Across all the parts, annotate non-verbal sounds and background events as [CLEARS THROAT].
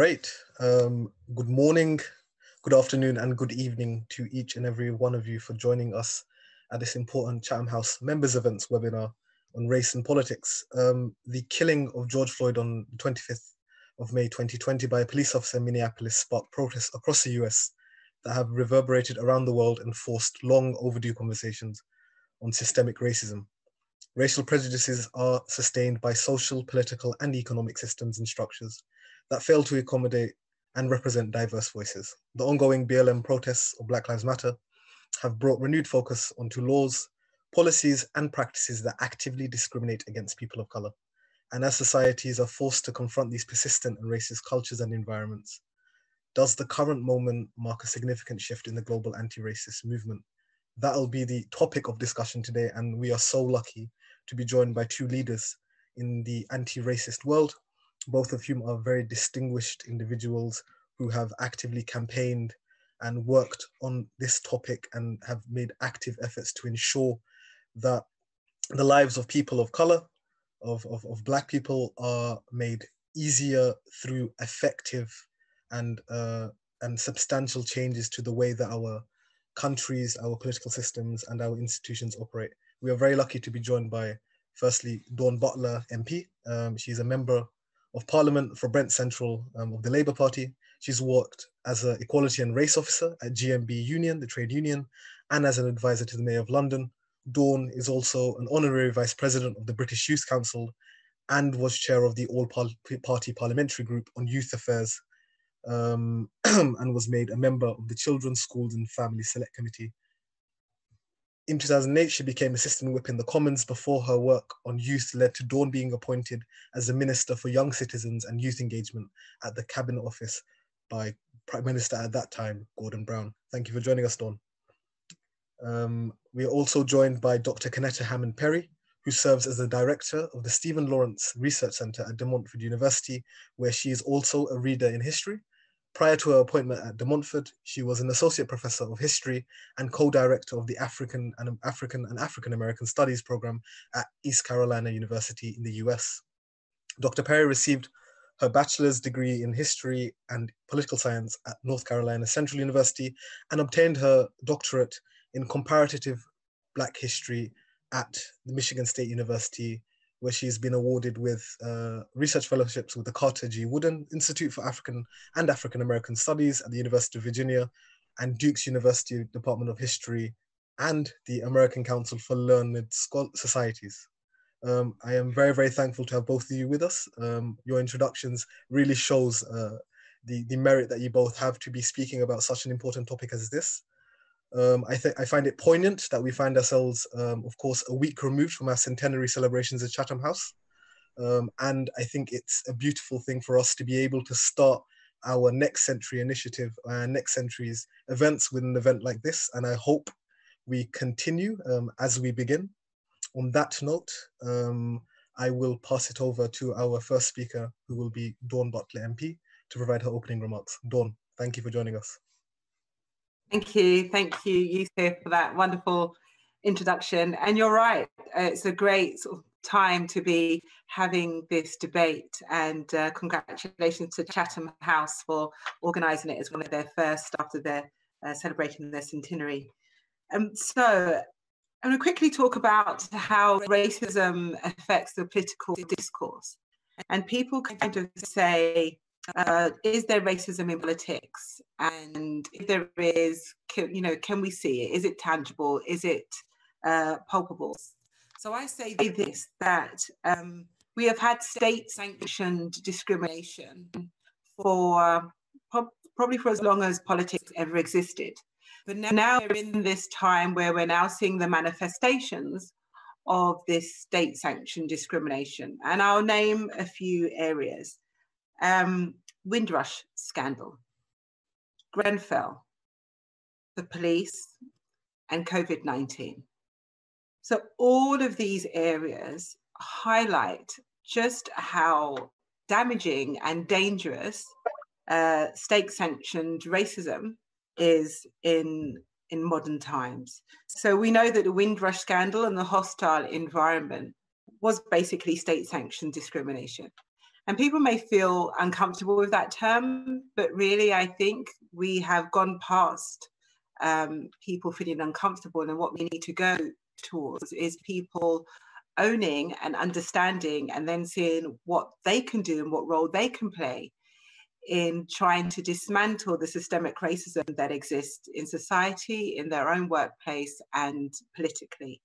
Great. Um, good morning, good afternoon, and good evening to each and every one of you for joining us at this important Chatham House members events webinar on race and politics. Um, the killing of George Floyd on the 25th of May 2020 by a police officer in Minneapolis sparked protests across the US that have reverberated around the world and forced long overdue conversations on systemic racism. Racial prejudices are sustained by social, political, and economic systems and structures that fail to accommodate and represent diverse voices. The ongoing BLM protests of Black Lives Matter have brought renewed focus onto laws, policies, and practices that actively discriminate against people of color. And as societies are forced to confront these persistent and racist cultures and environments, does the current moment mark a significant shift in the global anti-racist movement? That'll be the topic of discussion today, and we are so lucky to be joined by two leaders in the anti-racist world both of whom are very distinguished individuals who have actively campaigned and worked on this topic and have made active efforts to ensure that the lives of people of color, of, of, of Black people, are made easier through effective and, uh, and substantial changes to the way that our countries, our political systems, and our institutions operate. We are very lucky to be joined by, firstly, Dawn Butler MP. Um, she's a member of Parliament for Brent Central um, of the Labour Party. She's worked as an equality and race officer at GMB Union, the trade union, and as an advisor to the Mayor of London. Dawn is also an honorary vice president of the British Youth Council and was chair of the All Party Parliamentary Group on Youth Affairs um, [CLEARS THROAT] and was made a member of the Children's Schools and Family Select Committee in 2008, she became assistant whip in the Commons before her work on youth led to Dawn being appointed as the Minister for Young Citizens and Youth Engagement at the Cabinet Office by Prime Minister at that time, Gordon Brown. Thank you for joining us, Dawn. Um, we are also joined by Dr. Kennetta Hammond Perry, who serves as the director of the Stephen Lawrence Research Center at De Montfort University, where she is also a reader in history Prior to her appointment at De Montfort, she was an associate professor of history and co-director of the African and African and African American Studies program at East Carolina University in the US. Dr. Perry received her bachelor's degree in history and political science at North Carolina Central University and obtained her doctorate in comparative Black history at the Michigan State University where she's been awarded with uh, research fellowships with the Carter G. Woodson Institute for African and African American Studies at the University of Virginia and Duke's University Department of History and the American Council for Learned Societies. Um, I am very, very thankful to have both of you with us. Um, your introductions really shows uh, the, the merit that you both have to be speaking about such an important topic as this. Um, I I find it poignant that we find ourselves, um, of course, a week removed from our centenary celebrations at Chatham House. Um, and I think it's a beautiful thing for us to be able to start our next century initiative, our next century's events with an event like this. And I hope we continue um, as we begin. On that note, um, I will pass it over to our first speaker, who will be Dawn Butler MP, to provide her opening remarks. Dawn, thank you for joining us. Thank you. Thank you, Yusuf, for that wonderful introduction. And you're right, uh, it's a great sort of time to be having this debate. And uh, congratulations to Chatham House for organising it as one of their first after their uh, celebrating their centenary. Um, so I'm going to quickly talk about how racism affects the political discourse. And people can kind of say, uh, is there racism in politics? And if there is, can, you know, can we see it? Is it tangible? Is it uh, palpable? So I say this that um, we have had state-sanctioned discrimination for probably for as long as politics ever existed. But now, now we're in this time where we're now seeing the manifestations of this state-sanctioned discrimination. And I'll name a few areas um, Windrush scandal, Grenfell, the police, and COVID 19. So, all of these areas highlight just how damaging and dangerous uh, state sanctioned racism is in, in modern times. So, we know that the Windrush scandal and the hostile environment was basically state sanctioned discrimination. And people may feel uncomfortable with that term, but really, I think we have gone past um, people feeling uncomfortable. And what we need to go towards is people owning and understanding and then seeing what they can do and what role they can play in trying to dismantle the systemic racism that exists in society, in their own workplace, and politically.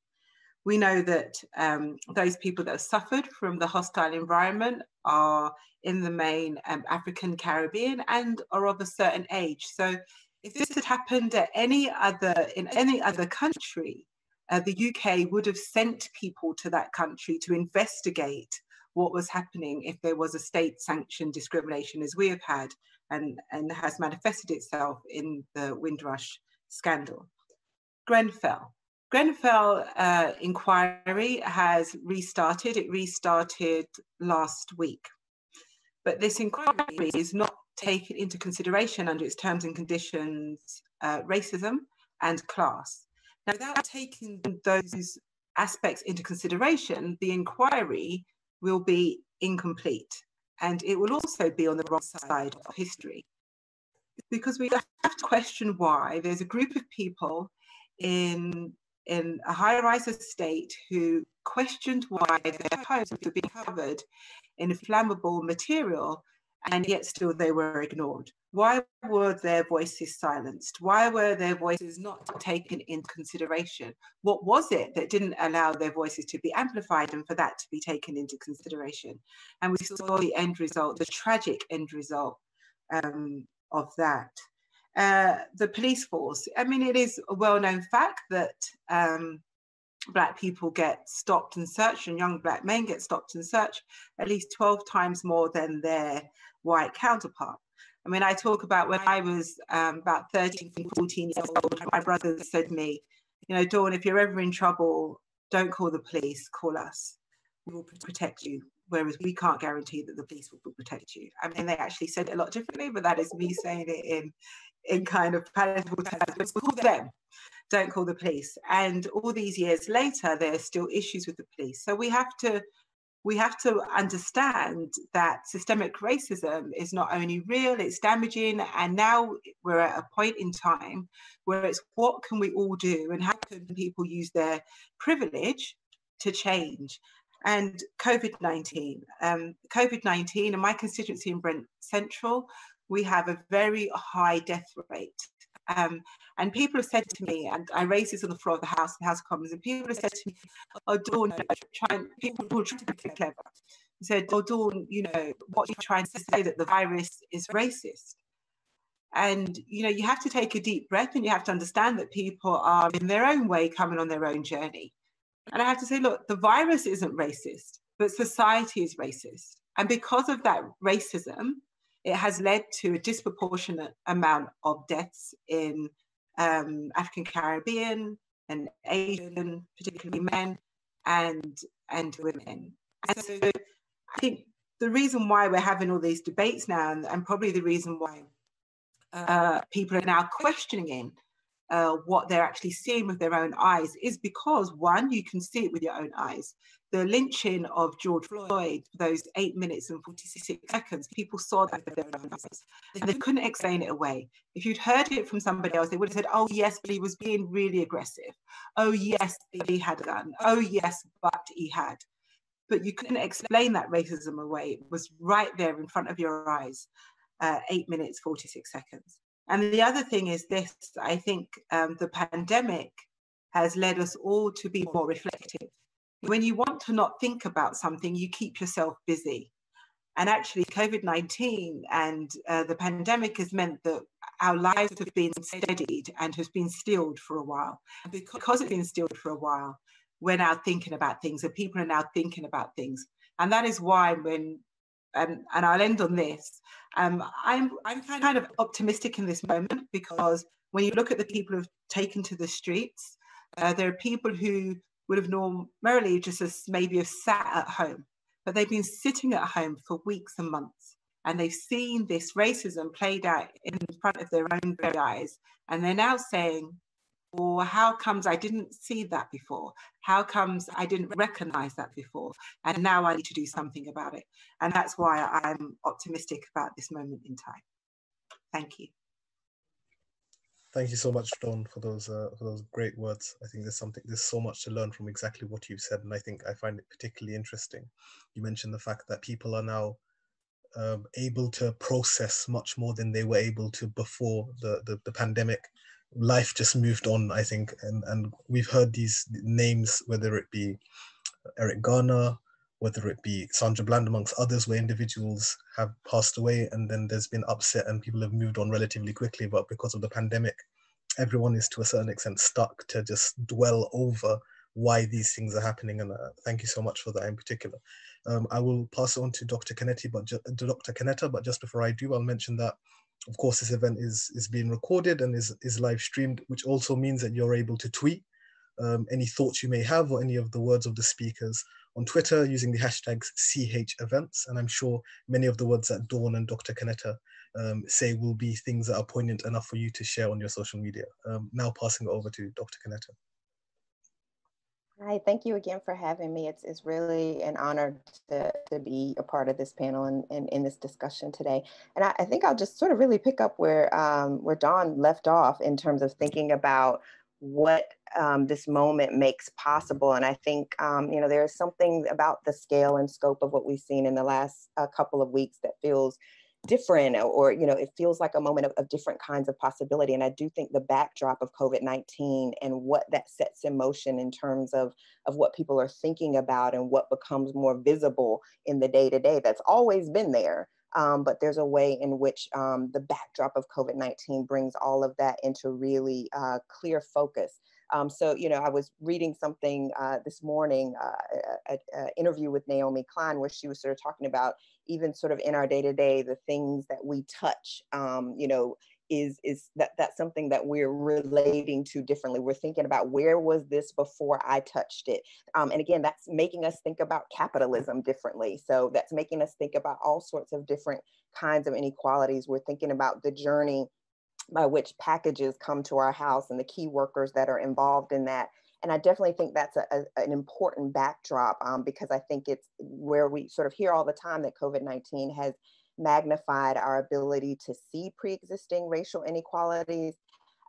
We know that um, those people that have suffered from the hostile environment are in the main um, African Caribbean and are of a certain age. So if this had happened at any other in any other country, uh, the UK would have sent people to that country to investigate what was happening if there was a state sanctioned discrimination as we have had and, and has manifested itself in the Windrush scandal. Grenfell. Grenfell uh, inquiry has restarted. It restarted last week. But this inquiry is not taken into consideration under its terms and conditions uh, racism and class. Now, without taking those aspects into consideration, the inquiry will be incomplete and it will also be on the wrong side of history. Because we have to question why there's a group of people in, in a high rise estate who questioned why their homes were being covered in flammable material and yet still they were ignored. Why were their voices silenced? Why were their voices not taken into consideration? What was it that didn't allow their voices to be amplified and for that to be taken into consideration? And we saw the end result, the tragic end result um, of that. Uh, the police force. I mean, it is a well known fact that um, Black people get stopped and searched, and young Black men get stopped and searched at least 12 times more than their white counterpart. I mean, I talk about when I was um, about 13, 14 years old, my brother said to me, you know, Dawn, if you're ever in trouble, don't call the police, call us. We will protect you. Whereas we can't guarantee that the police will protect you. I mean, they actually said it a lot differently, but that is me saying it in, in kind of palatable terms. Call them, don't call the police. And all these years later, there are still issues with the police. So we have to we have to understand that systemic racism is not only real, it's damaging. And now we're at a point in time where it's what can we all do and how can people use their privilege to change? And COVID 19. Um, COVID 19, in my constituency in Brent Central, we have a very high death rate. Um, and people have said to me, and I raised this on the floor of the House, the House of Commons, and people have said to me, "Oh, Dawn, trying, people are trying to be clever." said, "Oh, Dawn, you know, what you're trying to say that the virus is racist." And you know, you have to take a deep breath, and you have to understand that people are, in their own way, coming on their own journey. And I have to say, look, the virus isn't racist, but society is racist. And because of that racism, it has led to a disproportionate amount of deaths in um, African Caribbean and Asian, particularly men and and women. And so I think the reason why we're having all these debates now, and, and probably the reason why uh, people are now questioning uh, what they're actually seeing with their own eyes, is because one, you can see it with your own eyes, the lynching of George Floyd, those eight minutes and 46 seconds, people saw that with their own eyes. And they couldn't explain it away. If you'd heard it from somebody else, they would have said, oh, yes, but he was being really aggressive. Oh, yes, he had a gun. Oh, yes, but he had. But you couldn't explain that racism away. It was right there in front of your eyes, uh, eight minutes, 46 seconds. And the other thing is this I think um, the pandemic has led us all to be more reflective when you want to not think about something, you keep yourself busy. And actually, COVID 19 and uh, the pandemic has meant that our lives have been steadied and has been stilled for a while. And because it's been stilled for a while, we're now thinking about things and people are now thinking about things. And that is why when and, and I'll end on this. Um, I'm I'm kind of optimistic in this moment because when you look at the people who've taken to the streets, uh, there are people who would have normally just as maybe have sat at home, but they've been sitting at home for weeks and months and they've seen this racism played out in front of their own very eyes. And they're now saying, or how comes I didn't see that before? How comes I didn't recognize that before? And now I need to do something about it. And that's why I'm optimistic about this moment in time. Thank you. Thank you so much, Dawn, for those uh, for those great words. I think there's something there's so much to learn from exactly what you've said, and I think I find it particularly interesting. You mentioned the fact that people are now um, able to process much more than they were able to before the, the, the pandemic. Life just moved on, I think, and, and we've heard these names, whether it be Eric Garner, whether it be Sandra Bland, amongst others, where individuals have passed away and then there's been upset and people have moved on relatively quickly. But because of the pandemic, everyone is to a certain extent stuck to just dwell over why these things are happening. And uh, thank you so much for that in particular. Um, I will pass on to Dr. Canetti, but ju- Dr. Kennetta, but just before I do, I'll mention that, of course, this event is is being recorded and is is live streamed, which also means that you're able to tweet um, any thoughts you may have or any of the words of the speakers on Twitter using the hashtags CH events. And I'm sure many of the words that Dawn and Dr. Kennetta um, say will be things that are poignant enough for you to share on your social media. Um, now passing it over to Dr. Kennetta. Hi, thank you again for having me. It's, it's really an honor to, to be a part of this panel and, and in this discussion today. And I, I, think I'll just sort of really pick up where, um, where Dawn left off in terms of thinking about what um, this moment makes possible. And I think, um, you know, there is something about the scale and scope of what we've seen in the last uh, couple of weeks that feels different or you know it feels like a moment of, of, different kinds of possibility and i do think the backdrop of covid-19 and what that sets in motion in terms of of what people are thinking about and what becomes more visible in the day-to-day that's always been there um, but there's a way in which um, the backdrop of covid-19 brings all of that into really uh, clear focus um, so, you know, I was reading something uh, this morning, uh, an interview with Naomi Klein, where she was sort of talking about even sort of in our day to day, the things that we touch, um, you know, is is that that's something that we're relating to differently. We're thinking about where was this before i touched it? Um, and again that's making us think about capitalism differently. So that's making us think about all sorts of different kinds of inequalities. We're thinking about the journey by which packages come to our house and the key workers that are involved in that. And I definitely think that's a, a, an important backdrop um, because I think it's where we sort of hear all the time that COVID 19 has magnified our ability to see pre existing racial inequalities.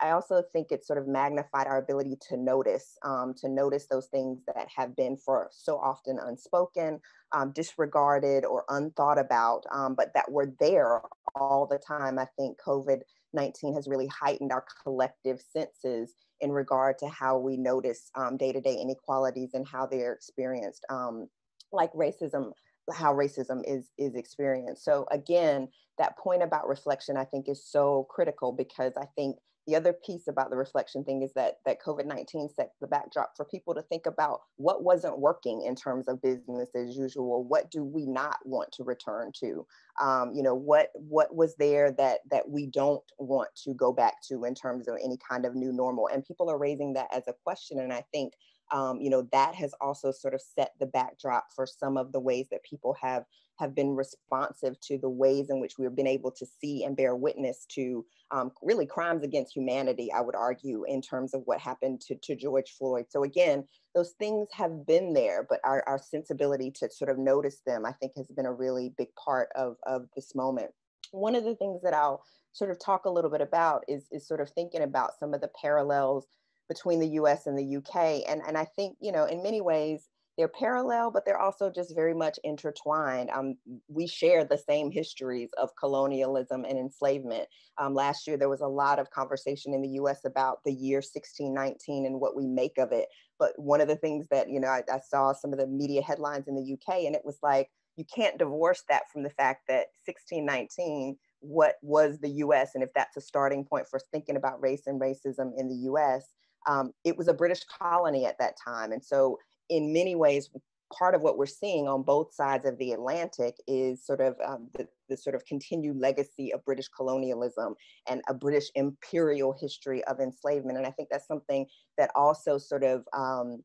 I also think it sort of magnified our ability to notice, um, to notice those things that have been for so often unspoken, um, disregarded, or unthought about, um, but that were there all the time. I think COVID 19 has really heightened our collective senses in regard to how we notice day to day inequalities and how they're experienced, um, like racism how racism is is experienced. So again that point about reflection i think is so critical because i think the other piece about the reflection thing is that that COVID-19 sets the backdrop for people to think about what wasn't working in terms of business as usual. What do we not want to return to? Um, you know, what what was there that that we don't want to go back to in terms of any kind of new normal? And people are raising that as a question. And I think um, you know that has also sort of set the backdrop for some of the ways that people have have been responsive to the ways in which we've been able to see and bear witness to um, really crimes against humanity, I would argue, in terms of what happened to, to George Floyd. So again, those things have been there, but our, our sensibility to sort of notice them, I think has been a really big part of, of this moment. One of the things that I'll sort of talk a little bit about is, is sort of thinking about some of the parallels between the US and the UK. And, and I think, you know, in many ways, they're parallel, but they're also just very much intertwined. Um, we share the same histories of colonialism and enslavement. Um, last year, there was a lot of conversation in the US about the year 1619 and what we make of it. But one of the things that, you know, I, I saw some of the media headlines in the UK, and it was like, you can't divorce that from the fact that 1619 what was the US and if that's a starting point for thinking about race and racism in the US um, it was a British colony at that time. And so, in many ways, part of what we're seeing on both sides of the Atlantic is sort of um, the, the sort of continued legacy of British colonialism and a British imperial history of enslavement. And I think that's something that also sort of um,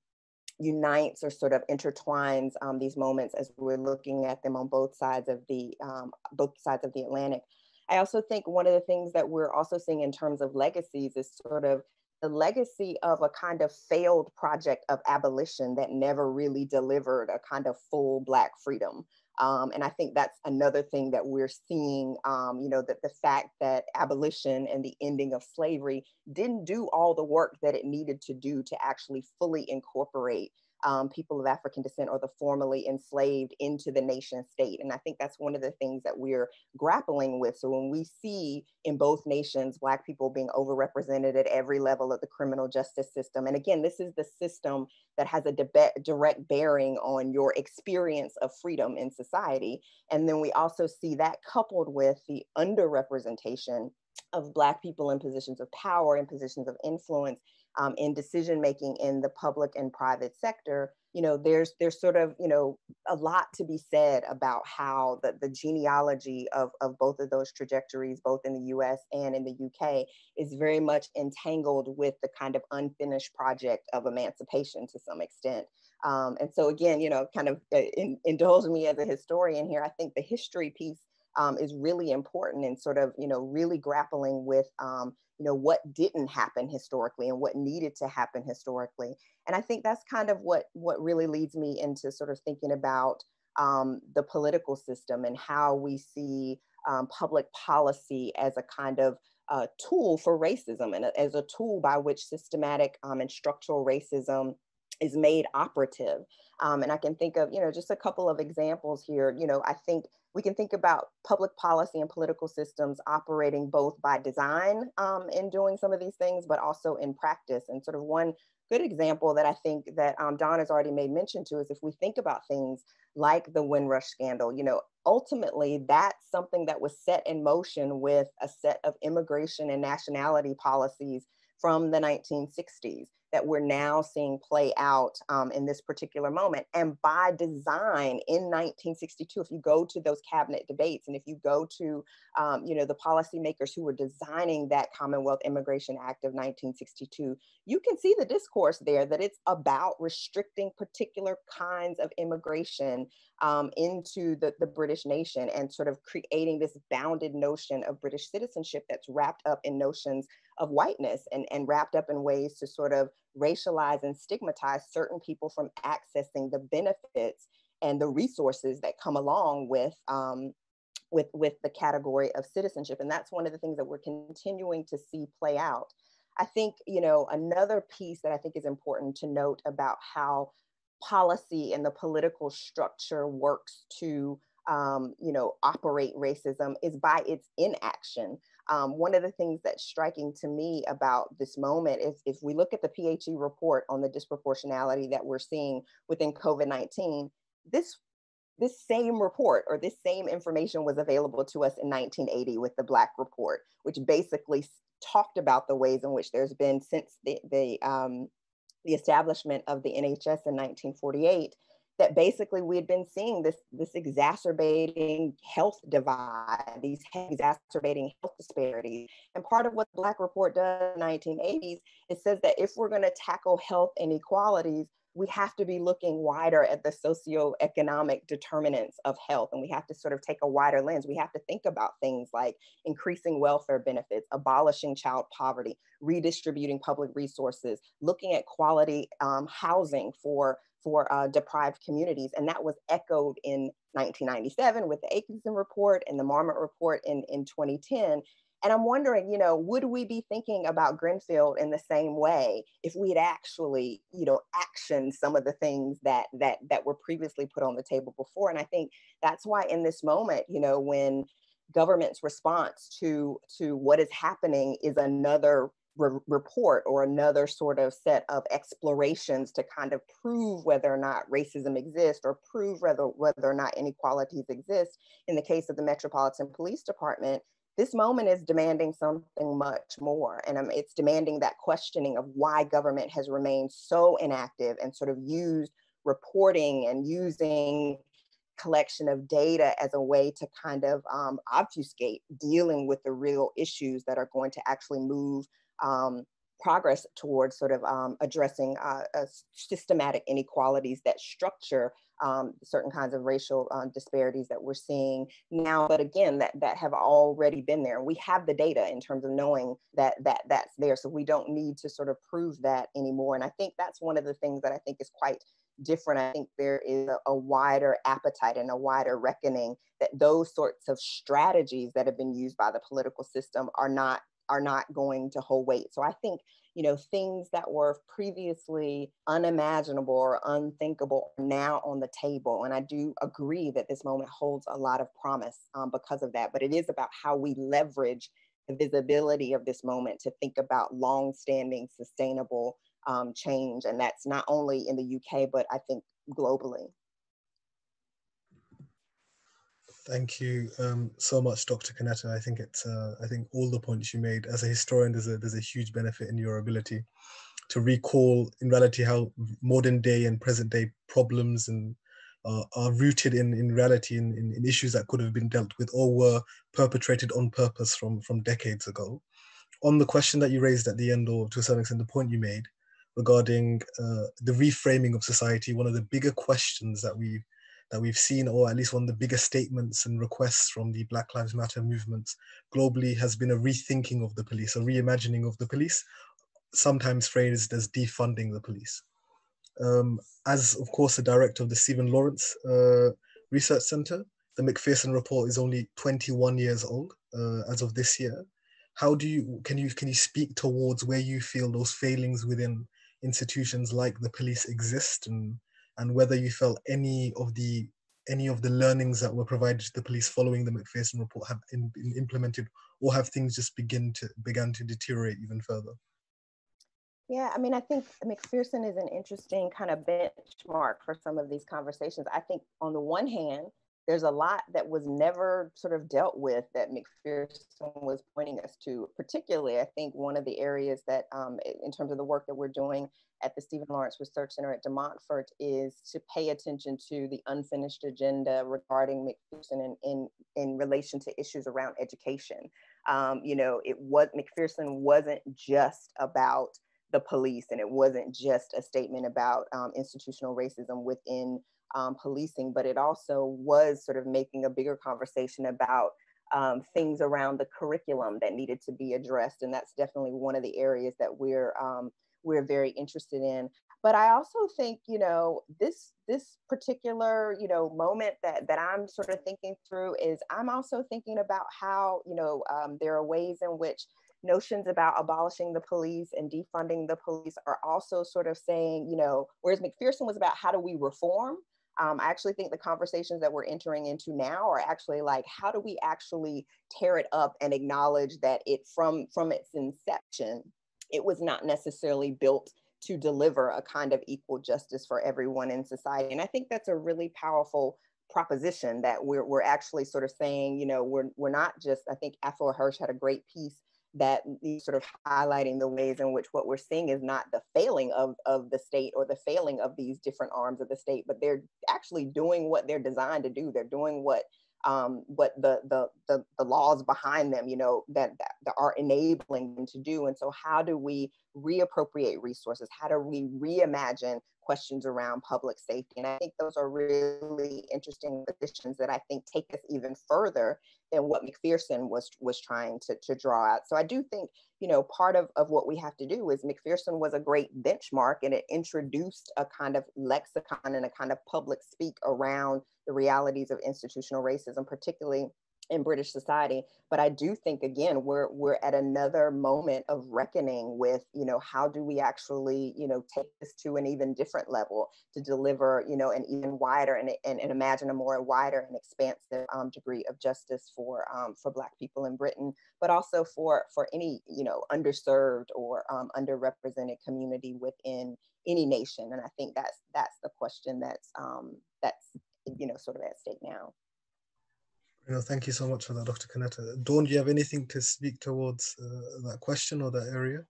unites or sort of intertwines um, these moments as we're looking at them on both sides of the um, both sides of the Atlantic. I also think one of the things that we're also seeing in terms of legacies is sort of the legacy of a kind of failed project of abolition that never really delivered a kind of full Black freedom. Um, and I think that's another thing that we're seeing, um, you know, that the fact that abolition and the ending of slavery didn't do all the work that it needed to do to actually fully incorporate um, people of African descent or the formerly enslaved into the nation state. And I think that's one of the things that we're grappling with. So when we see in both nations, Black people being overrepresented at every level of the criminal justice system, and again, this is the system that has a direct bearing on your experience of freedom in society. And then we also see that coupled with the underrepresentation of Black people in positions of power, in positions of influence, um, in decision making in the public and private sector, you know, there's there's sort of you know a lot to be said about how the, the genealogy of, of both of those trajectories, both in the U.S. and in the U.K., is very much entangled with the kind of unfinished project of emancipation to some extent. Um, and so again, you know, kind of uh, in, indulge me as a historian here. I think the history piece um, is really important and sort of you know really grappling with um, you know what didn't happen historically and what needed to happen historically and i think that's kind of what what really leads me into sort of thinking about um, the political system and how we see um, public policy as a kind of uh, tool for racism and as a tool by which systematic um, and structural racism is made operative. Um, and I can think of, you know, just a couple of examples here. You know, I think we can think about public policy and political systems operating both by design um, in doing some of these things, but also in practice. And sort of one good example that I think that um, Dawn has already made mention to is if we think about things like the Windrush scandal, you know, ultimately that's something that was set in motion with a set of immigration and nationality policies from the 1960s that we're now seeing play out um, in this particular moment. And by design in 1962, if you go to those cabinet debates and if you go to, um, you know, the policymakers who were designing that Commonwealth Immigration Act of 1962, you can see the discourse there that it's about restricting particular kinds of immigration um, into the, the British nation and sort of creating this bounded notion of British citizenship that's wrapped up in notions of whiteness and, and wrapped up in ways to sort of racialize and stigmatize certain people from accessing the benefits and the resources that come along with um, with with the category of citizenship. And that's one of the things that we're continuing to see play out. I think you know another piece that i think is important to note about how policy and the political structure works to um, you know operate racism is by its inaction um, one of the things that's striking to me about this moment is if we look at the PHE report on the disproportionality that we're seeing within COVID 19, this this same report or this same information was available to us in 1980 with the Black Report, which basically talked about the ways in which there's been since the, the, um, the establishment of the NHS in 1948 that basically we had been seeing this this exacerbating health divide, these exacerbating health disparities. And part of what the Black Report does in the 1980s, it says that if we're going to tackle health inequalities, we have to be looking wider at the socioeconomic determinants of health. And we have to sort of take a wider lens. We have to think about things like increasing welfare benefits, abolishing child poverty, redistributing public resources, looking at quality um, housing for for uh, deprived communities. And that was echoed in 1997 with the Acheson report and the Marmot report in, in 2010. And I'm wondering, you know, would we be thinking about Grenfell in the same way if we had actually, you know, actioned some of the things that that that were previously put on the table before? And I think that's why in this moment, you know, when government's response to to what is happening is another re- report or another sort of set of explorations to kind of prove whether or not racism exists or prove whether, whether or not inequalities exist. In the case of the Metropolitan Police Department, this moment is demanding something much more. And um, it's demanding that questioning of why government has remained so inactive and sort of used reporting and using collection of data as a way to kind of um, obfuscate dealing with the real issues that are going to actually move um, progress towards sort of um, addressing uh, uh, systematic inequalities that structure um, certain kinds of racial uh, disparities that we're seeing now, but again, that, that have already been there. We have the data in terms of knowing that, that that's there. So we don't need to sort of prove that anymore. And I think that's one of the things that I think is quite different. I think there is a, a, wider appetite and a wider reckoning that those sorts of strategies that have been used by the political system are not are not going to hold weight. So I think, you know, things that were previously unimaginable or unthinkable are now on the table. And I do agree that this moment holds a lot of promise um, because of that. But it is about how we leverage the visibility of this moment to think about long-standing, sustainable um, change. And that's not only in the UK, but I think globally. Thank you um, so much, Dr. Kennetta. I think it's, uh, I think all the points you made as a historian, there's a, there's a huge benefit in your ability to recall in reality how modern day and present day problems and uh, are rooted in, in reality in, in, in, issues that could have been dealt with or were perpetrated on purpose from, from decades ago. On the question that you raised at the end, or to a certain extent, the point you made regarding uh, the reframing of society, one of the bigger questions that we that we've seen, or at least one of the biggest statements and requests from the Black Lives Matter movements globally has been a rethinking of the police, a reimagining of the police, sometimes phrased as defunding the police. Um, as, of course, the director of the Stephen Lawrence uh, Research Center, the Macpherson report is only 21 years old uh, as of this year. How do you can you can you speak towards where you feel those failings within institutions like the police exist and and whether you felt any of the any of the learnings that were provided to the police following the Macpherson report have been implemented or have things just begin to began to deteriorate even further? Yeah, I mean, I think Macpherson is an interesting kind of benchmark for some of these conversations. I think on the one hand, there's a lot that was never sort of dealt with that Macpherson was pointing us to. Particularly, I think one of the areas that, um, in terms of the work that we're doing at the Stephen Lawrence Research Center at De Montfort, is to pay attention to the unfinished agenda regarding Macpherson in, in, in relation to issues around education. Um, you know, it was Macpherson wasn't just about the police, and it wasn't just a statement about um, institutional racism within um, policing, but it also was sort of making a bigger conversation about um, things around the curriculum that needed to be addressed, and that's definitely one of the areas that we're um, we're very interested in. But I also think, you know, this this particular, you know, moment that that I'm sort of thinking through is I'm also thinking about how, you know, um, there are ways in which notions about abolishing the police and defunding the police are also sort of saying, you know, whereas Macpherson was about how do we reform, um, I actually think the conversations that we're entering into now are actually like, how do we actually tear it up and acknowledge that it from from its inception, it was not necessarily built to deliver a kind of equal justice for everyone in society. And I think that's a really powerful proposition that we're, we're actually sort of saying, you know, we're, we're not just, I think Afua Hirsch had a great piece that sort of highlighting the ways in which what we're seeing is not the failing of, of the state or the failing of these different arms of the state, but they're actually doing what they're designed to do. They're doing what um, what the, the, the the laws behind them, you know, that, that, that are enabling them to do. And so, how do we reappropriate resources? How do we reimagine questions around public safety? And I think those are really interesting positions that I think take us even further than what Macpherson was was trying to, to draw out. So I do think, you know, part of, of what we have to do is Macpherson was a great benchmark and it introduced a kind of lexicon and a kind of public speak around the realities of institutional racism, particularly in British society. But I do think again we're we're at another moment of reckoning with you know how do we actually you know take this to an even different level to deliver you know an even wider and, and, and imagine a more wider and expansive um, degree of justice for um, for Black people in Britain, but also for for any you know underserved or um, underrepresented community within any nation. And I think that's that's the question that's um, that's you know sort of at stake now. You know, thank you so much for that, Dr. Kennetta. Dawn, do you have anything to speak towards uh, that question or that area?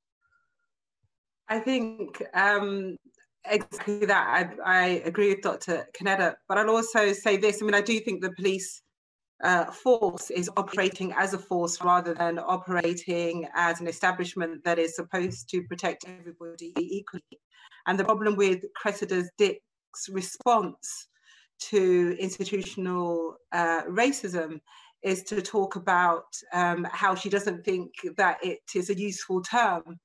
I think um, exactly that. I, I, agree with Dr. Kennetta, but I'll also say this. I mean, I do think the police uh, force is operating as a force rather than operating as an establishment that is supposed to protect everybody equally. And the problem with Cressida's Dick's response to institutional uh, racism is to talk about um, how she doesn't think that it is a useful term.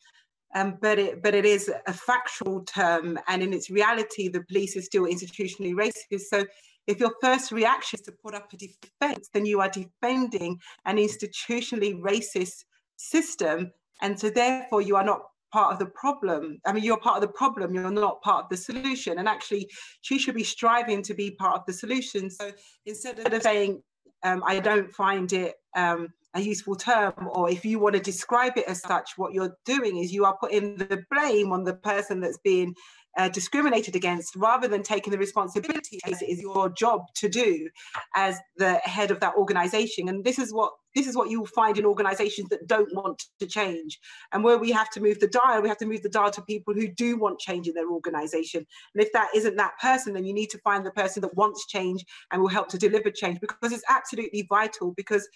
Um, but it but it is a factual term, and in its reality, the police is still institutionally racist. So, if your first reaction is to put up a defence, then you are defending an institutionally racist system, and so therefore you are not part of the problem. I mean, you're part of the problem, you're not part of the solution. And actually, she should be striving to be part of the solution. So instead of saying, um, I don't find it um, a useful term, or if you want to describe it as such, what you're doing is you are putting the blame on the person that's being uh, discriminated against rather than taking the responsibility as it is your job to do as the head of that organization. And this is what this is what you will find in organizations that don't want to change. And where we have to move the dial we have to move the dial to people who do want change in their organization. And if that isn't that person then you need to find the person that wants change and will help to deliver change because it's absolutely vital because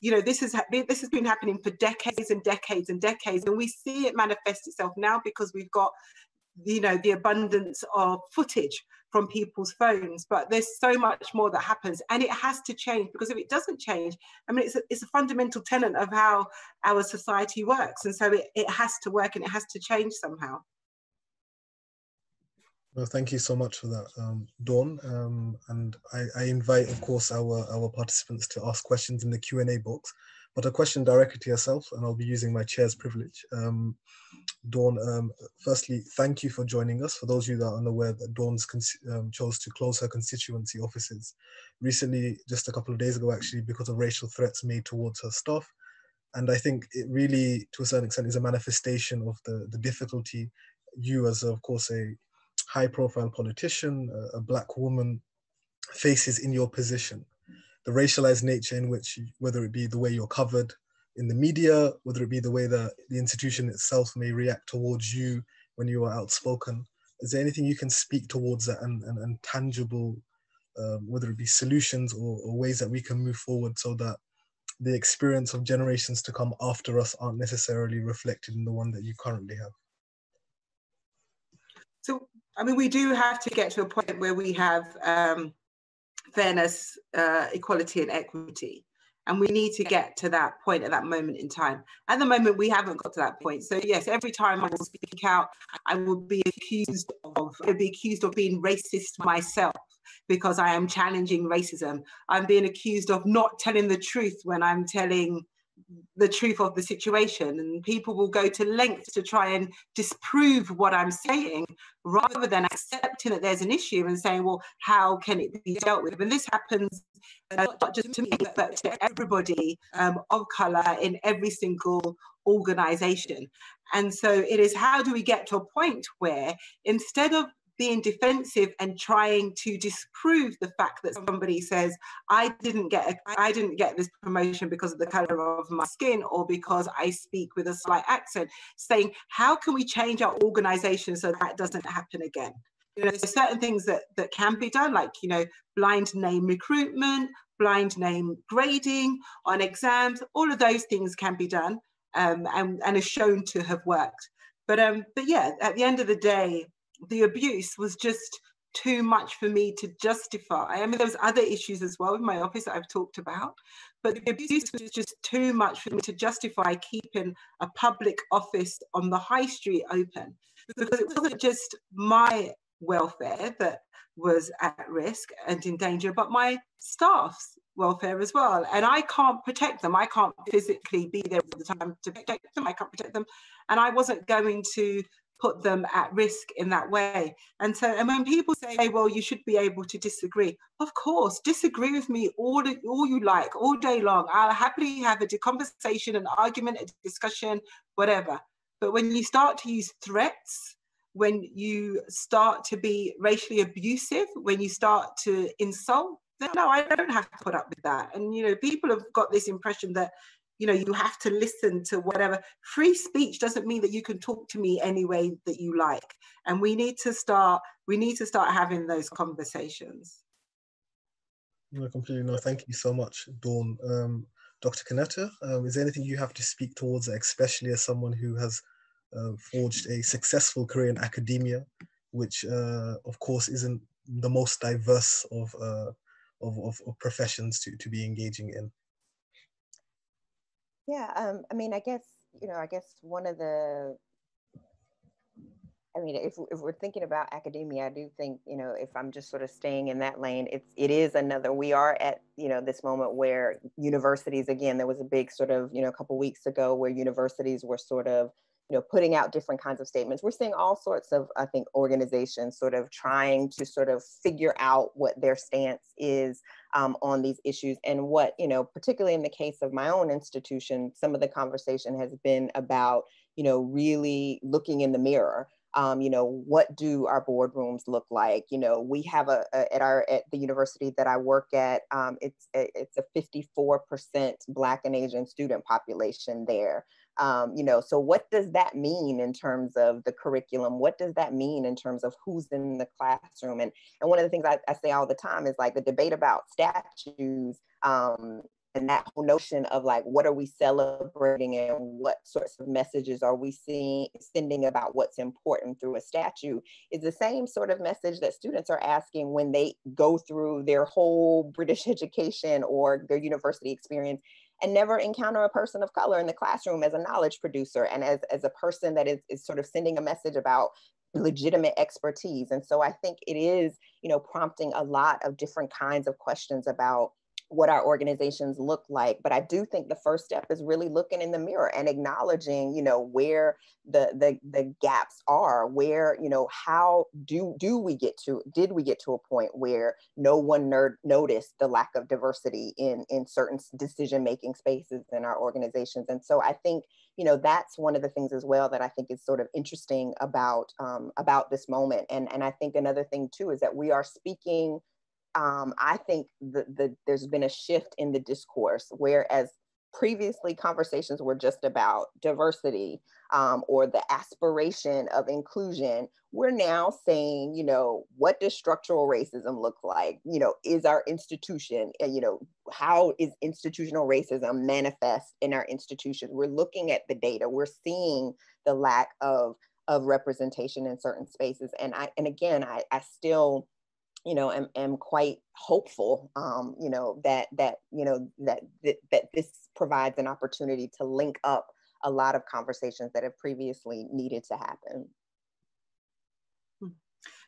you know this has this has been happening for decades and decades and decades. And we see it manifest itself now because we've got you know the abundance of footage from people's phones but there's so much more that happens and it has to change because if it doesn't change i mean it's a, it's a fundamental tenet of how our society works and so it, it has to work and it has to change somehow well, thank you so much for that, um, Dawn. Um, and I, I, invite, of course, our, our participants to ask questions in the Q&A box, but a question directly to yourself, and I'll be using my chair's privilege. Um, Dawn, um, firstly, thank you for joining us. For those of you that are unaware that Dawn's um, chose to close her constituency offices recently, just a couple of days ago, actually, because of racial threats made towards her staff. And I think it really, to a certain extent, is a manifestation of the, the difficulty you, as of course a high profile politician, a, a black woman, faces in your position. The racialized nature in which, whether it be the way you're covered, in the media, whether it be the way that the institution itself may react towards you when you are outspoken. Is there anything you can speak towards that and, and, and tangible, um, whether it be solutions or, or ways that we can move forward so that the experience of generations to come after us aren't necessarily reflected in the one that you currently have? So, I mean, we do have to get to a point where we have um, fairness, uh, equality, and equity. And we need to get to that point at that moment in time. At the moment, we haven't got to that point. So yes, every time I will speak out, I will be accused of I'll be accused of being racist myself because I am challenging racism. I'm being accused of not telling the truth when I'm telling the truth of the situation and people will go to lengths to try and disprove what i'm saying rather than accepting that there's an issue and saying well how can it be dealt with? And this happens uh, not just to me but to everybody um, of color in every single organization. And so it is how do we get to a point where instead of being defensive and trying to disprove the fact that somebody says i didn't get a, i didn't get this promotion because of the color of my skin or because i speak with a slight accent saying how can we change our organization so that doesn't happen again? You know there's certain things that that can be done like you know blind name recruitment blind name grading on exams all of those things can be done um, and, and is shown to have worked. But um but yeah at the end of the day the abuse was just too much for me to justify. I mean, there was other issues as well in my office that I've talked about, but the abuse was just too much for me to justify keeping a public office on the high street open because it wasn't just my welfare that was at risk and in danger, but my staff's welfare as well. And I can't protect them. I can't physically be there all the time to protect them. I can't protect them. And I wasn't going to put them at risk in that way. And so, and when people say, well, you should be able to disagree, of course, disagree with me all, all you like, all day long. I'll happily have a conversation, an argument, a discussion, whatever. But when you start to use threats, when you start to be racially abusive, when you start to insult, then no, I don't have to put up with that. And you know, people have got this impression that you know you have to listen to whatever free speech doesn't mean that you can talk to me any way that you like and we need to start we need to start having those conversations No, completely. No, thank you so much, Dawn. Um, Dr. Kennetta, um, is there anything you have to speak towards, especially as someone who has uh, forged a successful career in academia, which, uh, of course, isn't the most diverse of, uh, of, of, of, professions to, to be engaging in? Yeah, um, I mean, I guess, you know, I guess one of the I mean, if, if we're thinking about academia, I do think, you know, if I'm just sort of staying in that lane, it's, it is another, we are at, you know, this moment where universities, again, there was a big sort of, you know, a couple weeks ago where universities were sort of, you know, putting out different kinds of statements. We're seeing all sorts of, I think, organizations sort of trying to sort of figure out what their stance is um, on these issues and what, you know, particularly in the case of my own institution, some of the conversation has been about, you know, really looking in the mirror um, you know, what do our boardrooms look like? You know, we have a, a at our at the university that I work at, um, it's a, it's a 54% Black and Asian student population there. Um, you know, so what does that mean in terms of the curriculum? What does that mean in terms of who's in the classroom? And and one of the things I, I say all the time is like the debate about statues um, and that whole notion of like what are we celebrating and what sorts of messages are we seeing sending about what's important through a statue is the same sort of message that students are asking when they go through their whole british [LAUGHS] education or their university experience and never encounter a person of color in the classroom as a knowledge producer and as, as a person that is, is sort of sending a message about legitimate expertise. And so i think it is you know prompting a lot of different kinds of questions about what our organizations look like but i do think the first step is really looking in the mirror and acknowledging you know where the the, the gaps are where you know how do do we get to did we get to a point where no one nerd noticed the lack of diversity in in certain decision making spaces in our organizations? And so i think you know that's one of the things as well that i think is sort of interesting about um, about this moment. And and i think another thing too is that we are speaking um, I think the, the, there's been a shift in the discourse, whereas previously conversations were just about diversity um, or the aspiration of inclusion we're now saying you know what does structural racism look like? You know is our institution you know how is institutional racism manifest in our institutions we're looking at the data we're seeing the lack of of representation in certain spaces and i and again i i still you know am, am quite hopeful um, you know that that you know that, that that this provides an opportunity to link up a lot of conversations that have previously needed to happen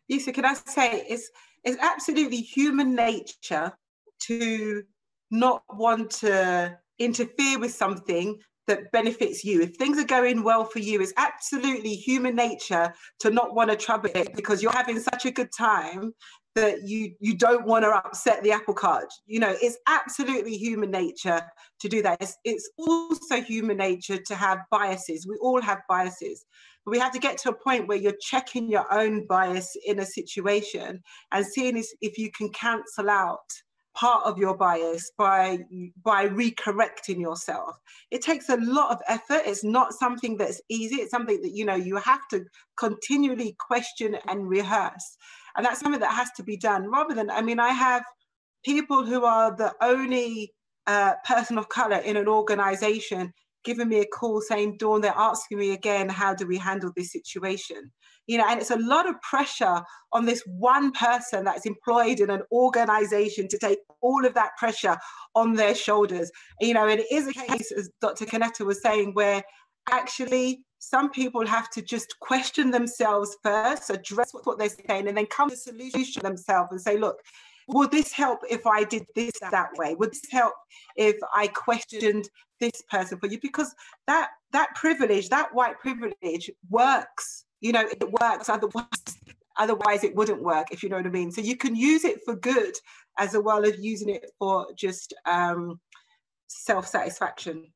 Lisa, hmm. can I say it's it's absolutely human nature to not want to interfere with something that benefits you. If things are going well for you, it's absolutely human nature to not want to trouble it because you're having such a good time that you you don't want to upset the apple cart. You know it's absolutely human nature to do that. It's, it's also human nature to have biases. We all have biases. But we have to get to a point where you're checking your own bias in a situation and seeing if you can cancel out part of your bias by by recorrecting yourself. It takes a lot of effort. It's not something that's easy. It's something that you know you have to continually question and rehearse and that's something that has to be done rather than, I mean, I have people who are the only uh, person of color in an organization giving me a call saying, Dawn, they're asking me again, how do we handle this situation? You know, and it's a lot of pressure on this one person that's employed in an organization to take all of that pressure on their shoulders. You know, it is a case, as Dr. Kennetta was saying, where actually some people have to just question themselves first, address what they're saying, and then come to solution themselves and say, look, will this help if I did this that way? Would this help if I questioned this person for you? Because that that privilege, that white privilege works. You know, it works. Otherwise, otherwise it wouldn't work, if you know what I mean. So you can use it for good as well as using it for just um, self-satisfaction.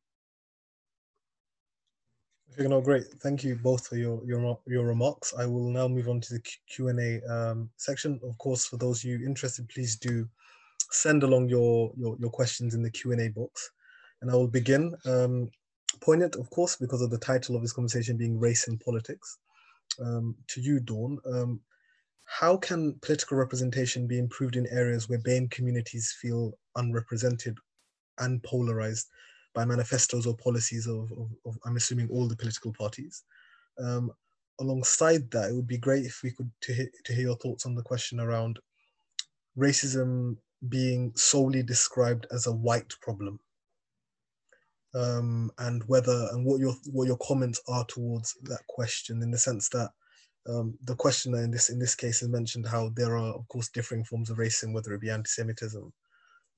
Okay, no, great. Thank you both for your your your remarks. I will now move on to the Q and A um, section. Of course, for those of you interested, please do send along your your, your questions in the Q and A box, and I will begin. Um, poignant, of course, because of the title of this conversation being race in politics. Um, to you, Dawn. Um, how can political representation be improved in areas where BAME communities feel unrepresented and polarized by manifestos or policies of, of, of I'm assuming, all the political parties? Um, alongside that, it would be great if we could to hear, to hear your thoughts on the question around racism being solely described as a white problem um, and whether and what your what your comments are towards that question in the sense that um, the questioner in this in this case has mentioned how there are of course differing forms of racism, whether it be anti-Semitism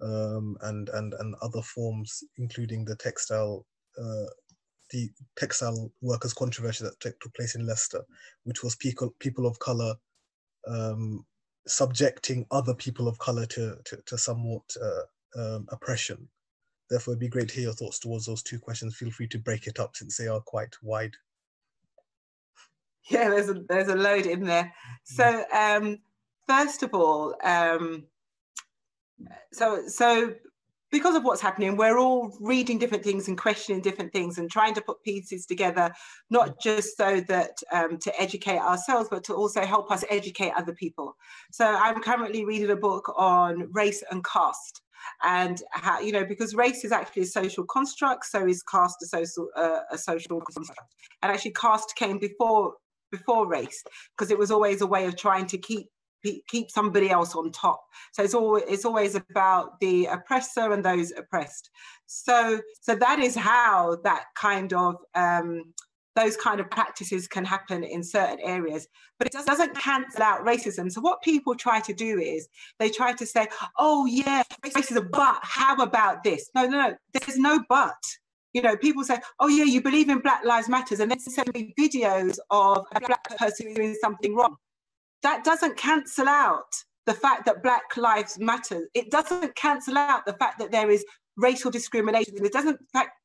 um, and and and other forms, including the textile uh, the textile workers controversy that took place in Leicester, which was people people of color um, subjecting other people of color to to, to somewhat uh, um, oppression. Therefore, it'd be great to hear your thoughts towards those two questions. Feel free to break it up since they are quite wide. Yeah, there's a there's a load in there. So um, first of all, um, so so because of what's happening, we're all reading different things and questioning different things and trying to put pieces together, not just so that um, to educate ourselves, but to also help us educate other people. So I'm currently reading a book on race and caste and how you know because race is actually a social construct so is caste a social uh, a social construct and actually caste came before before race because it was always a way of trying to keep keep somebody else on top so it's always it's always about the oppressor and those oppressed so so that is how that kind of um, those kind of practices can happen in certain areas, but it doesn't cancel out racism. So what people try to do is they try to say, oh yeah, racism, but how about this? No, no, no, there's no but. You know, people say, oh yeah, you believe in Black Lives Matters, and then send me videos of a black person doing something wrong. That doesn't cancel out the fact that Black Lives Matter. It doesn't cancel out the fact that there is racial discrimination. It doesn't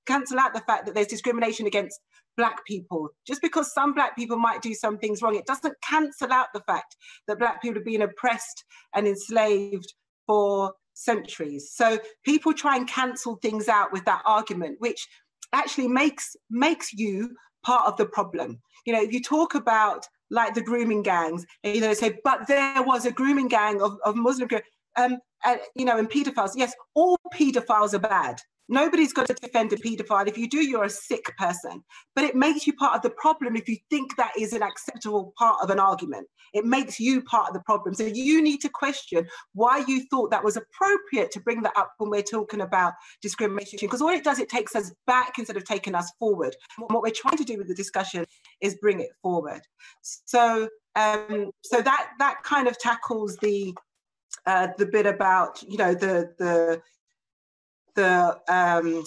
cancel out the fact that there's discrimination against black people. Just because some black people might do some things wrong, it doesn't cancel out the fact that black people have been oppressed and enslaved for centuries. So people try and cancel things out with that argument, which actually makes makes you part of the problem. You know, if you talk about like the grooming gangs, you know, say, but there was a grooming gang of, of Muslim, um, uh, you know, and pedophiles. Yes, all pedophiles are bad. Nobody's got to defend a paedophile. If you do, you're a sick person. But it makes you part of the problem if you think that is an acceptable part of an argument. It makes you part of the problem. So you need to question why you thought that was appropriate to bring that up when we're talking about discrimination. Because all it does, it takes us back instead of taking us forward. what we're trying to do with the discussion is bring it forward. So um, so that that kind of tackles the uh, the bit about you know the the the um,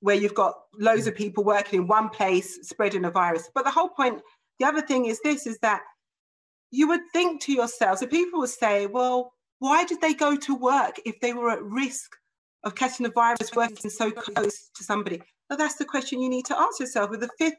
where you've got loads of people working in one place spreading a virus. But the whole point, the other thing is this: is that you would think to yourself. So people would say, well, why did they go to work if they were at risk of catching the virus working so close to somebody? Well, that's the question you need to ask yourself. With the fifth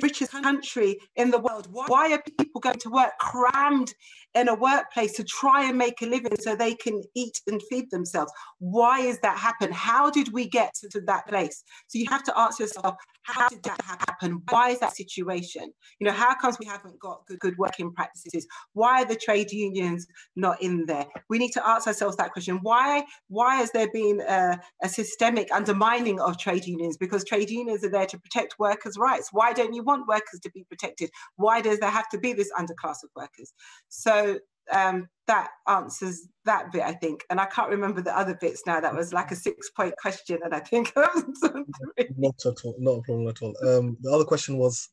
richest country in the world. Why are people going to work crammed in a workplace to try and make a living so they can eat and feed themselves? Why is that happen? How did we get to, that place? So you have to ask yourself, how did that happen? Why is that situation? You know, how comes we haven't got good, good working practices? Why are the trade unions not in there? We need to ask ourselves that question. Why, why has there been a, a systemic undermining of trade unions? Because trade unions are there to protect workers' rights. Why don't you want workers to be protected. Why does there have to be this underclass of workers? So um, that answers that bit, I think. And I can't remember the other bits now. That was like a six point question. And I think [LAUGHS] not at all, not a problem at all. Um, the other question was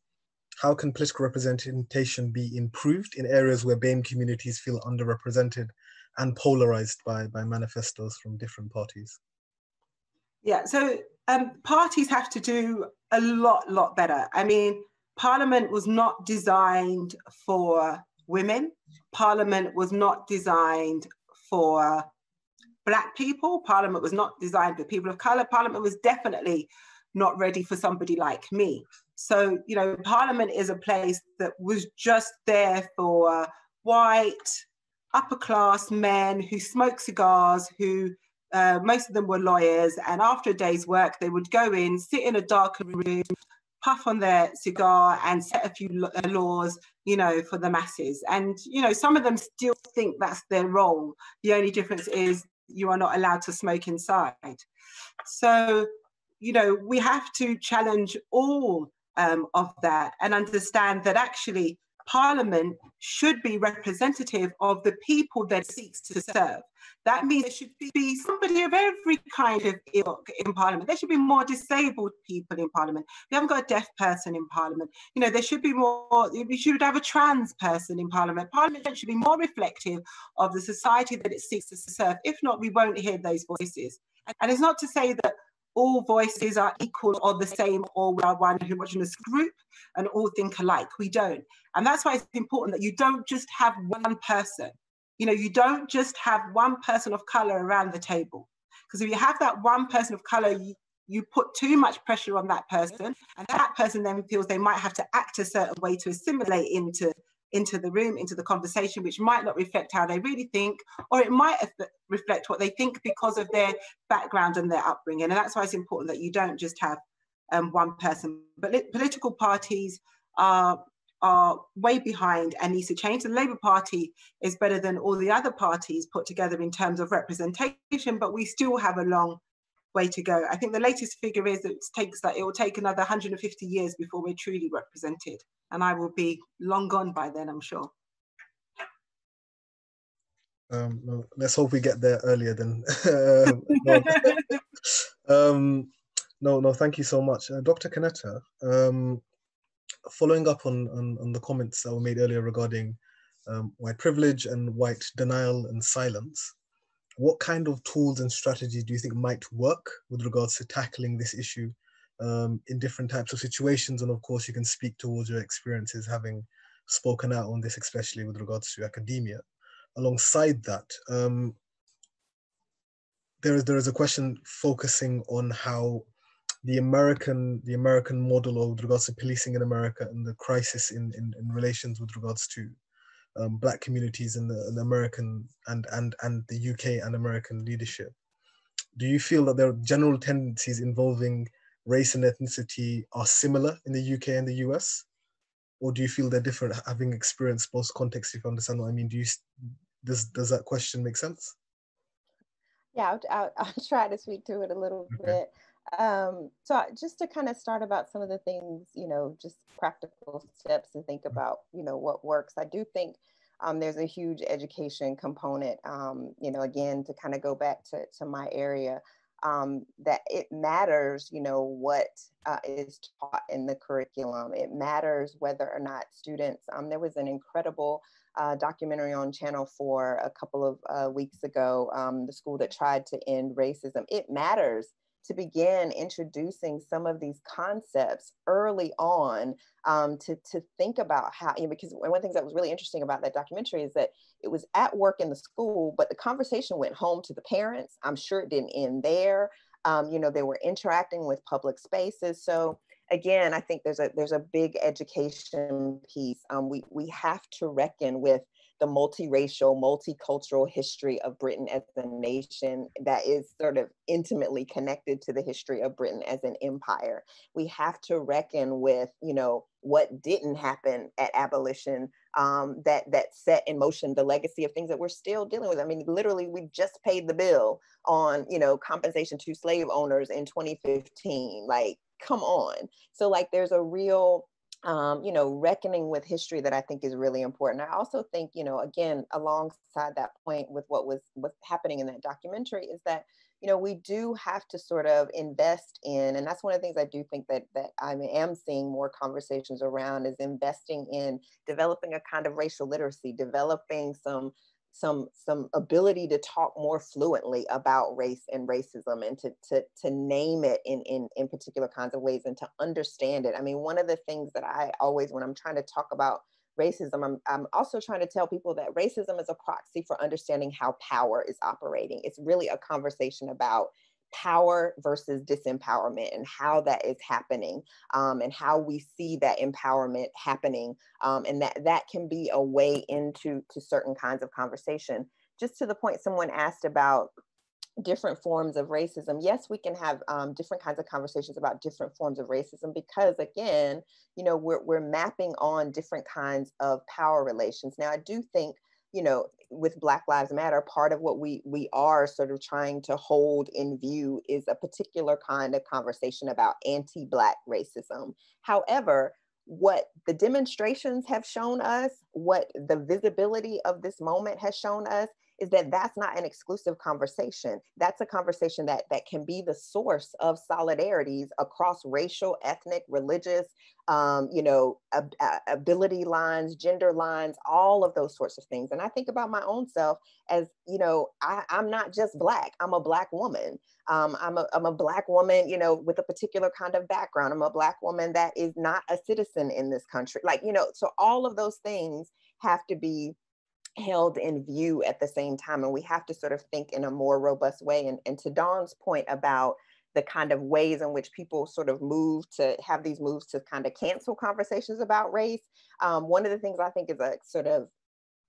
how can political representation be improved in areas where BAME communities feel underrepresented and polarized by, by manifestos from different parties? Yeah, so um, parties have to do a lot, lot better. I mean, Parliament was not designed for women. Parliament was not designed for Black people. Parliament was not designed for people of color. Parliament was definitely not ready for somebody like me. So, you know, Parliament is a place that was just there for white, upper class men who smoke cigars, who uh, most of them were lawyers, and after a day's work, they would go in, sit in a darker room, puff on their cigar, and set a few uh, laws, you know, for the masses. And, you know, some of them still think that's their role. The only difference is you are not allowed to smoke inside. So, you know, we have to challenge all um, of that and understand that actually Parliament should be representative of the people that it seeks to serve. That means there should be somebody of every kind of ilk in Parliament. There should be more disabled people in Parliament. We haven't got a deaf person in Parliament. You know, there should be more, we should have a trans person in Parliament. Parliament should be more reflective of the society that it seeks to serve. If not, we won't hear those voices. And it's not to say that all voices are equal or the same, or we are one homogenous group and all think alike. We don't. And that's why it's important that you don't just have one person. You know, you don't just have one person of color around the table. Because if you have that one person of color, you, you put too much pressure on that person, and that person then feels they might have to act a certain way to assimilate into into the room, into the conversation, which might not reflect how they really think, or it might reflect what they think because of their background and their upbringing. And that's why it's important that you don't just have um, one person. But political parties are are way behind and needs to change. The Labour Party is better than all the other parties put together in terms of representation, but we still have a long way to go. I think the latest figure is that it takes that it will take another 150 years before we're truly represented, and I will be long gone by then, I'm sure. Um, let's hope we get there earlier than. [LAUGHS] [LAUGHS] um, no, no, thank you so much, uh, Dr. Kennetta. Um, following up on, on, on, the comments that were made earlier regarding um, white privilege and white denial and silence, what kind of tools and strategies do you think might work with regards to tackling this issue um, in different types of situations? And of course, you can speak towards your experiences having spoken out on this, especially with regards to academia. Alongside that, um, there is there is a question focusing on how the American the American model with regards to policing in America and the crisis in, in, in relations with regards to um, black communities in the, in the, American and, and and the UK and American leadership. Do you feel that there are general tendencies involving race and ethnicity are similar in the UK and the US? Or do you feel they're different having experienced both contexts, if you understand what I mean? Do you does does that question make sense? Yeah, I'll, I'll, I'll try to speak to it a little okay. bit um, so just to kind of start about some of the things, you know, just practical steps to think mm-hmm. about, you know, what works. I do think um, there's a huge education component, um, you know, again, to kind of go back to, to my area, um, that it matters, you know, what uh, is taught in the curriculum. It matters whether or not students, um, there was an incredible uh, documentary on Channel 4 a couple of uh, weeks ago, um, the school that tried to end racism. It matters to begin introducing some of these concepts early on um, to, to think about how, you know, because one of the things that was really interesting about that documentary is that it was at work in the school, but the conversation went home to the parents. I'm sure it didn't end there. Um, you know, they were interacting with public spaces. So again, I think there's a there's a big education piece. Um, we we have to reckon with the multiracial, multicultural history of Britain as a nation that is sort of intimately connected to the history of Britain as an empire. We have to reckon with, you know, what didn't happen at abolition um, that that set in motion the legacy of things that we're still dealing with. I mean, literally, we just paid the bill on, you know, compensation to slave owners in 2015. Like, come on. So, like, there's a real um, you know, reckoning with history that I think is really important. I also think, you know, again, alongside that point with what was what's happening in that documentary is that, you know, we do have to sort of invest in, and that's one of the things I do think that that I am seeing more conversations around is investing in developing a kind of racial literacy, developing some some some ability to talk more fluently about race and racism and to to to name it in in in particular kinds of ways and to understand it. I mean, one of the things that I always when I'm trying to talk about racism, I'm, I'm also trying to tell people that racism is a proxy for understanding how power is operating. It's really a conversation about power versus disempowerment and how that is happening um, and how we see that empowerment happening um, and that that can be a way into to certain kinds of conversation. Just to the point someone asked about different forms of racism yes we can have um, different kinds of conversations about different forms of racism because again you know we're, we're mapping on different kinds of power relations. Now i do think you know with black lives matter part of what we we are sort of trying to hold in view is a particular kind of conversation about anti-black racism. However what the demonstrations have shown us what the visibility of this moment has shown us is that that's not an exclusive conversation. That's a conversation that, that can be the source of solidarities across racial, ethnic, religious, um, you know, ab- ability lines, gender lines, all of those sorts of things. And I think about my own self as, you know, I, am not just Black, I'm a Black woman. Um, I'm, a, I'm a Black woman, you know, with a particular kind of background. I'm a Black woman that is not a citizen in this country. Like, you know, so all of those things have to be held in view at the same time. And we have to sort of think in a more robust way. And, and to Dawn's point about the kind of ways in which people sort of move to have these moves to kind of cancel conversations about race. Um, one of the things I think is a sort of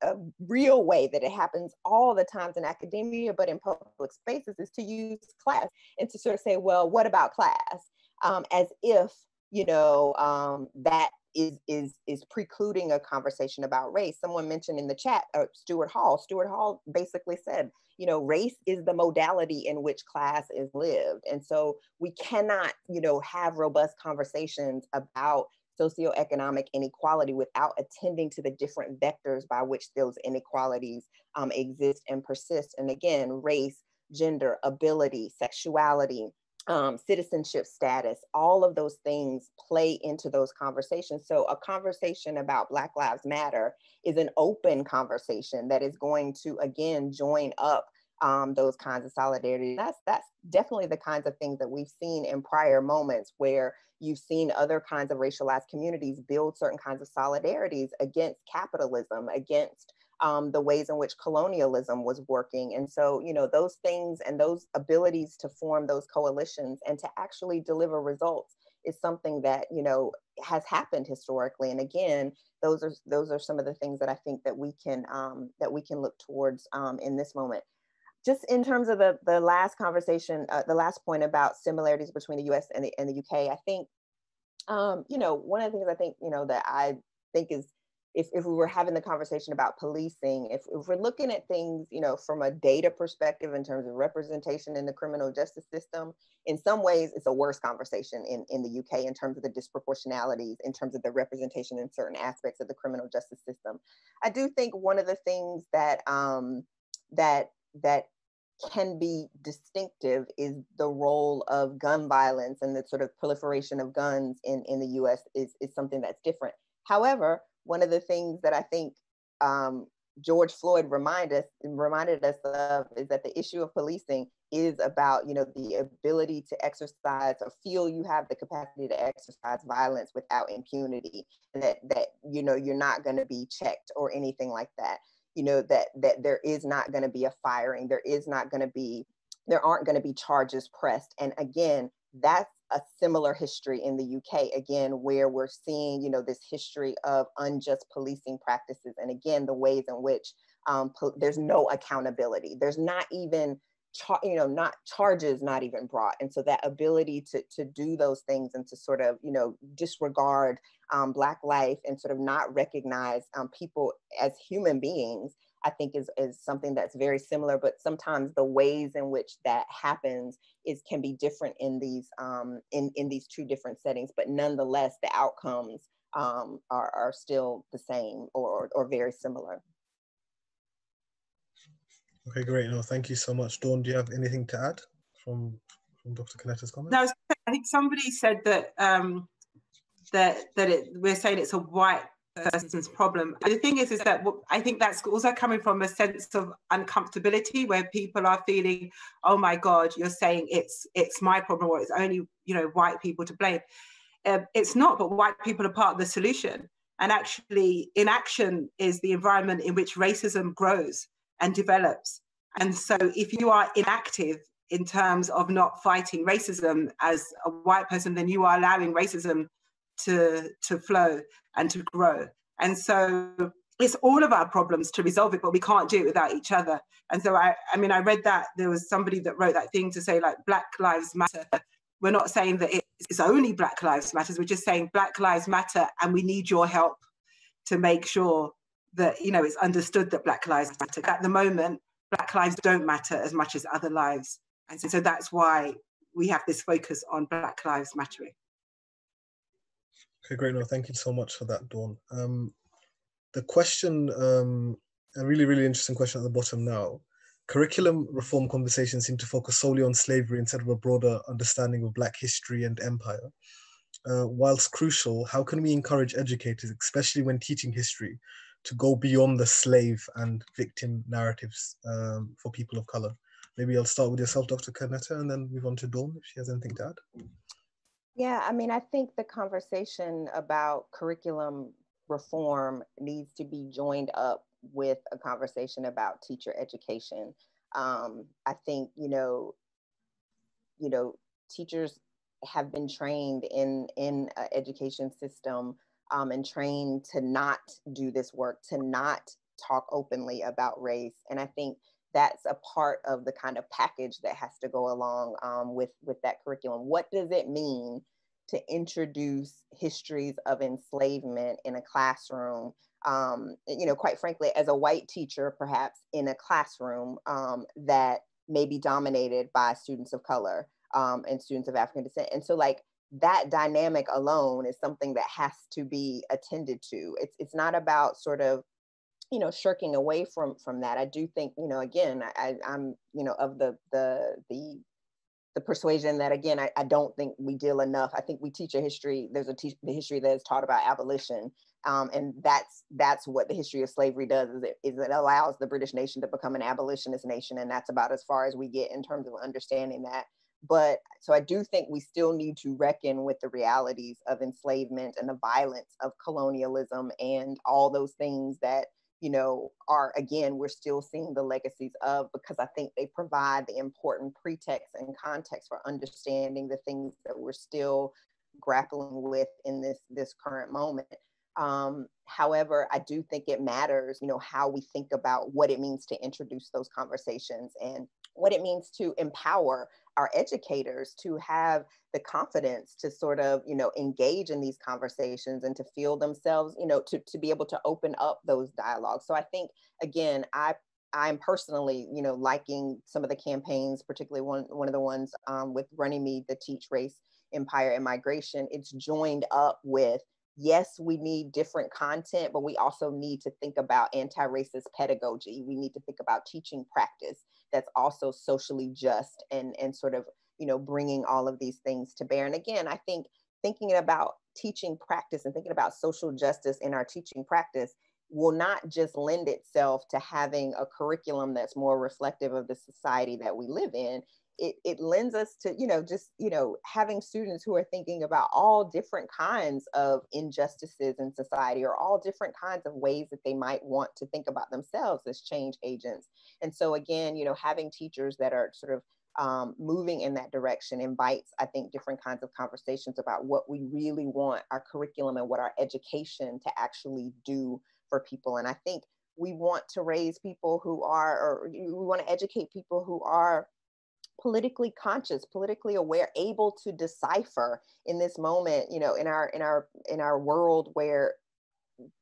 a real way that it happens all the times in academia, but in public spaces is to use class and to sort of say, well, what about class? Um, as if, you know, um, that is is is precluding a conversation about race. Someone mentioned in the chat, uh, Stuart Hall. Stuart Hall basically said, you know, race is the modality in which class is lived, and so we cannot, you know, have robust conversations about socioeconomic inequality without attending to the different vectors by which those inequalities um, exist and persist. And again, race, gender, ability, sexuality, um, citizenship status, all of those things play into those conversations. So, a conversation about Black Lives Matter is an open conversation that is going to, again, join up um, those kinds of solidarity. That's that's definitely the kinds of things that we've seen in prior moments where you've seen other kinds of racialized communities build certain kinds of solidarities against capitalism, against um, the ways in which colonialism was working. And so, you know, those things and those abilities to form those coalitions and to actually deliver results is something that, you know, has happened historically. And again, those are those are some of the things that I think that we can um, that we can look towards um, in this moment. Just in terms of the the last conversation, uh, the last point about similarities between the U.S. and the and the UK, I think, um, you know, one of the things I think you know that I think is if, if we were having the conversation about policing, if, if we're looking at things, you know, from a data perspective in terms of representation in the criminal justice system, in some ways it's a worse conversation in, in the UK in terms of the disproportionalities, in terms of the representation in certain aspects of the criminal justice system. I do think one of the things that um, that that can be distinctive is the role of gun violence and the sort of proliferation of guns in, in the US is, is something that's different. However, one of the things that I think um, George Floyd reminded us reminded us of is that the issue of policing is about you know the ability to exercise or feel you have the capacity to exercise violence without impunity and that that you know you're not going to be checked or anything like that. You know that that there is not going to be a firing there is not going to be there aren't going to be charges pressed. And again that's a similar history in the UK again, where we're seeing, you know, this history of unjust policing practices, and again, the ways in which um, there's no accountability. There's not even, you know, not charges not even brought, and so that ability to to do those things and to sort of, you know, disregard um, Black life and sort of not recognize um, people as human beings I think is, is something that's very similar, but sometimes the ways in which that happens is can be different in these um, in, in these two different settings, but nonetheless, the outcomes um, are, are still the same or, or very similar. Okay, great. No, thank you so much. Dawn, do you have anything to add from, from Dr. Kennetta's comment? No, I think somebody said that um, that that it, we're saying it's a white person's problem. the thing is, is that I think that's also coming from a sense of uncomfortability where people are feeling, oh my God, you're saying it's it's my problem or it's only you know white people to blame. Uh, it's not, but white people are part of the solution. And actually, inaction is the environment in which racism grows and develops. And so, if you are inactive in terms of not fighting racism as a white person, then you are allowing racism to to flow and to grow. And so it's all of our problems to resolve it, but we can't do it without each other. And so I, I mean, I read that there was somebody that wrote that thing to say like Black Lives Matter. We're not saying that it's only Black Lives Matters. We're just saying Black Lives Matter, and we need your help to make sure that you know it's understood that Black Lives Matter. At the moment, Black lives don't matter as much as other lives, and so, so that's why we have this focus on Black Lives Mattering. Okay, great. No, thank you so much for that, Dawn. Um, the question, um, a really, really interesting question at the bottom now. Curriculum reform conversations seem to focus solely on slavery instead of a broader understanding of Black history and empire. Uh, whilst crucial, how can we encourage educators, especially when teaching history, to go beyond the slave and victim narratives um, for people of color? Maybe I'll start with yourself, Dr. Kennetta, and then move on to Dawn if she has anything to add. Yeah, I mean, I think the conversation about curriculum reform needs to be joined up with a conversation about teacher education. Um, I think you know, you know, teachers have been trained in in education system um, and trained to not do this work, to not talk openly about race, and I think that's a part of the kind of package that has to go along um, with with that curriculum. What does it mean to introduce histories of enslavement in a classroom. Um, you know, quite frankly, as a white teacher, perhaps in a classroom um, that may be dominated by students of color um, and students of African descent. And so, like, that dynamic alone is something that has to be attended to. It's, it's not about sort of you know shirking away from from that i do think you know again I, i'm you know of the the the the persuasion that again I, I, don't think we deal enough i think we teach a history there's a te- the history that is taught about abolition um, and that's that's what the history of slavery does is it, is it allows the british nation to become an abolitionist nation and that's about as far as we get in terms of understanding that. But so i do think we still need to reckon with the realities of enslavement and the violence of colonialism and all those things that you know, are again, we're still seeing the legacies of because I think they provide the important pretext and context for understanding the things that we're still grappling with in this this current moment. Um, however, I do think it matters, you know, how we think about what it means to introduce those conversations and what it means to empower our educators to have the confidence to sort of you know engage in these conversations and to feel themselves you know to, to be able to open up those dialogues. So i think again i i'm personally you know liking some of the campaigns particularly one one of the ones um, with runnymede the teach race empire and migration. It's joined up with yes, we need different content, but we also need to think about anti racist pedagogy. We need to think about teaching practice that's also socially just and, and sort of, you know, bringing all of these things to bear. And again, I think thinking about teaching practice and thinking about social justice in our teaching practice will not just lend itself to having a curriculum that's more reflective of the society that we live in it, it lends us to you know just you know having students who are thinking about all different kinds of injustices in society or all different kinds of ways that they might want to think about themselves as change agents. And so again you know having teachers that are sort of um, moving in that direction invites i think different kinds of conversations about what we really want our curriculum and what our education to actually do for people. And i think we want to raise people who are or we want to educate people who are politically conscious politically aware able to decipher in this moment you know in our in our in our world where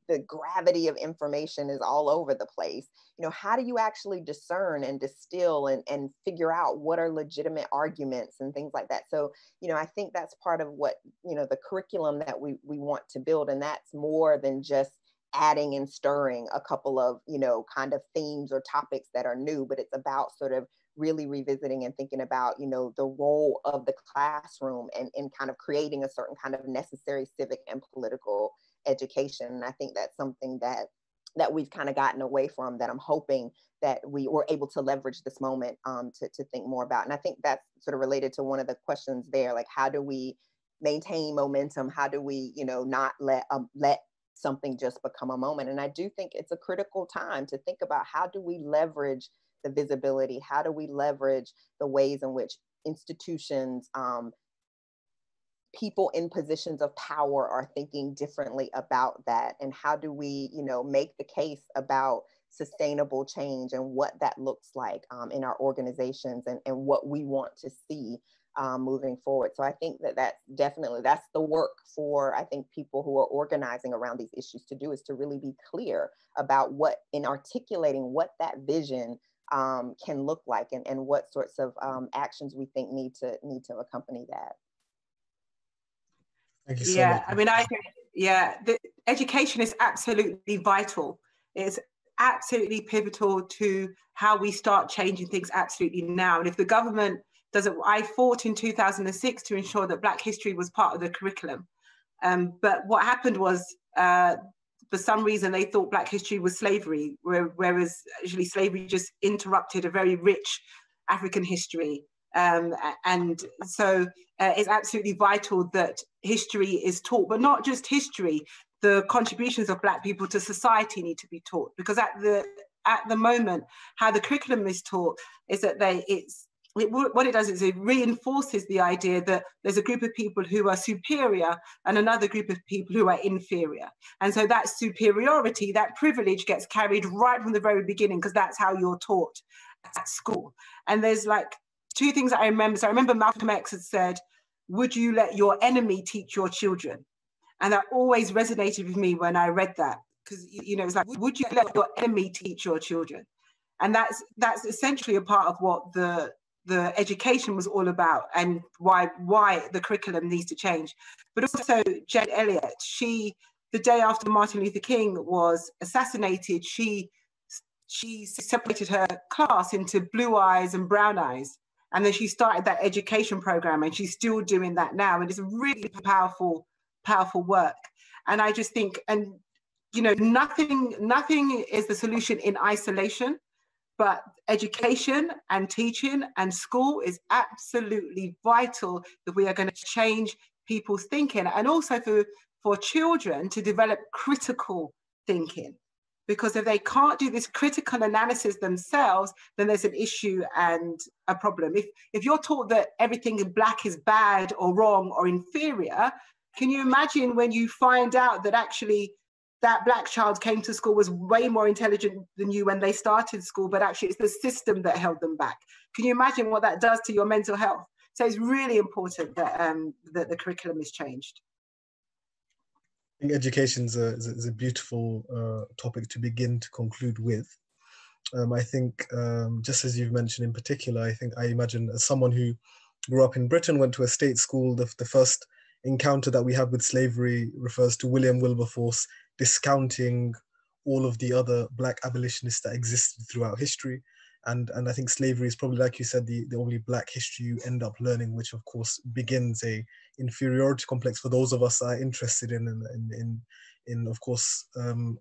the gravity of information is all over the place you know how do you actually discern and distill and, and figure out what are legitimate arguments and things like that? So you know i think that's part of what you know the curriculum that we we want to build and that's more than just adding and stirring a couple of you know kind of themes or topics that are new but it's about sort of really revisiting and thinking about you know the role of the classroom and in kind of creating a certain kind of necessary civic and political education. And i think that's something that that we've kind of gotten away from that i'm hoping that we were able to leverage this moment um, to, to think more about. And i think that's sort of related to one of the questions there like how do we maintain momentum? How do we you know not let um, let something just become a moment? And i do think it's a critical time to think about how do we leverage the visibility? How do we leverage the ways in which institutions um, people in positions of power are thinking differently about that and how do we you know make the case about sustainable change and what that looks like um, in our organizations and, and what we want to see um, moving forward. So I think that that's definitely, that's the work for, I think, people who are organizing around these issues to do is to really be clear about what, in articulating what that vision um, can look like and, and what sorts of um, actions we think need to need to accompany that. Thank you so yeah, much. I mean, I yeah, the education is absolutely vital. It's absolutely pivotal to how we start changing things absolutely now. And if the government doesn't, I fought in 2006 to ensure that Black history was part of the curriculum. Um, but what happened was, uh, for some reason, they thought Black history was slavery, whereas actually slavery just interrupted a very rich African history. Um, and so uh, it's absolutely vital that history is taught, but not just history. The contributions of Black people to society need to be taught because at the at the moment, how the curriculum is taught is that they it's it, what it does is it reinforces the idea that there's a group of people who are superior and another group of people who are inferior. And so that superiority, that privilege gets carried right from the very beginning because that's how you're taught at school. And there's like two things that I remember. So I remember Malcolm X had said, Would you let your enemy teach your children? And that always resonated with me when I read that. Because you know, it's like, would you let your enemy teach your children? And that's that's essentially a part of what the the education was all about and why why the curriculum needs to change. But also Jane Elliott, she the day after Martin Luther King was assassinated, she she separated her class into blue eyes and brown eyes. And then she started that education program and she's still doing that now. And it's really powerful, powerful work. And I just think, and you know, nothing, nothing is the solution in isolation but education and teaching and school is absolutely vital that we are going to change people's thinking and also for, for children to develop critical thinking. Because if they can't do this critical analysis themselves, then there's an issue and a problem. If, if you're taught that everything in black is bad or wrong or inferior, can you imagine when you find out that actually that black child came to school was way more intelligent than you when they started school, but actually it's the system that held them back. Can you imagine what that does to your mental health? So it's really important that, um, that the curriculum is changed. I think education is a, is a, beautiful uh, topic to begin to conclude with. Um, I think, um, just as you've mentioned in particular, I think I imagine as someone who grew up in Britain, went to a state school, the, the first encounter that we have with slavery refers to William Wilberforce discounting all of the other black abolitionists that existed throughout history. And, and I think slavery is probably, like you said, the, the only black history you end up learning, which of course begins a inferiority complex for those of us that are interested in, in, in, in of course, um,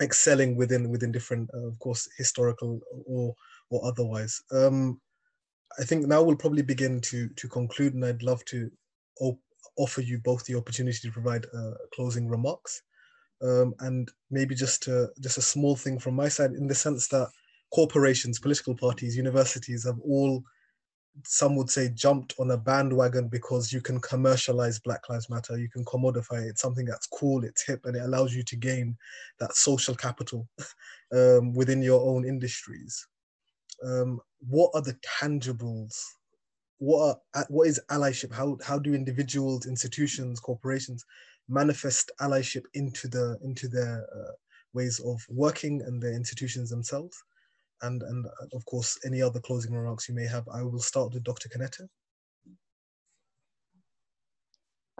excelling within within different, uh, of course, historical or or otherwise. Um, I think now we'll probably begin to to conclude, and I'd love to op- offer you both the opportunity to provide uh, closing remarks um, and maybe just a, just a small thing from my side in the sense that corporations, political parties, universities have all, some would say, jumped on a bandwagon because you can commercialize Black Lives Matter, you can commodify it. It's something that's cool, it's hip, and it allows you to gain that social capital [LAUGHS] um, within your own industries. Um, what are the tangibles? What are, what is allyship? How how do individuals, institutions, corporations manifest allyship into the into their uh, ways of working and their institutions themselves and and of course any other closing remarks you may have i will start with dr Kennetta.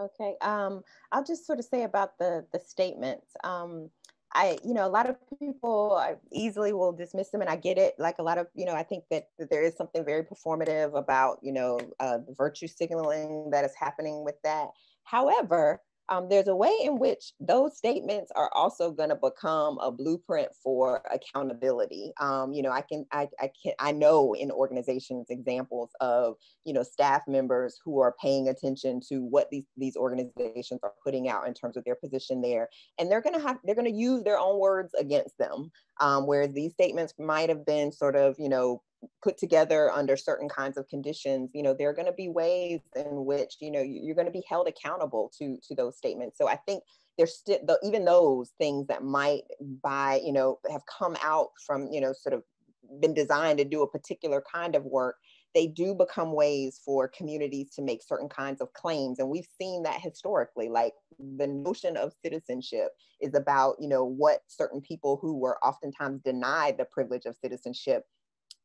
okay um, i'll just sort of say about the the statements um, I, you know, a lot of people easily will dismiss them, and I get it. Like a lot of, you know, I think that, that there is something very performative about, you know, uh, the virtue signaling that is happening with that. However, um, there's a way in which those statements are also going to become a blueprint for accountability. Um, you know, I can, I, I can, I know in organizations examples of, you know, staff members who are paying attention to what these these organizations are putting out in terms of their position there, and they're going to have, they're going to use their own words against them. Um, whereas these statements might have been sort of, you know, put together under certain kinds of conditions, you know, there are going to be ways in which, you know, you're going to be held accountable to to those statements. So I think there's still even those things that might by, you know, have come out from, you know, sort of been designed to do a particular kind of work they do become ways for communities to make certain kinds of claims and we've seen that historically like the notion of citizenship is about you know what certain people who were oftentimes denied the privilege of citizenship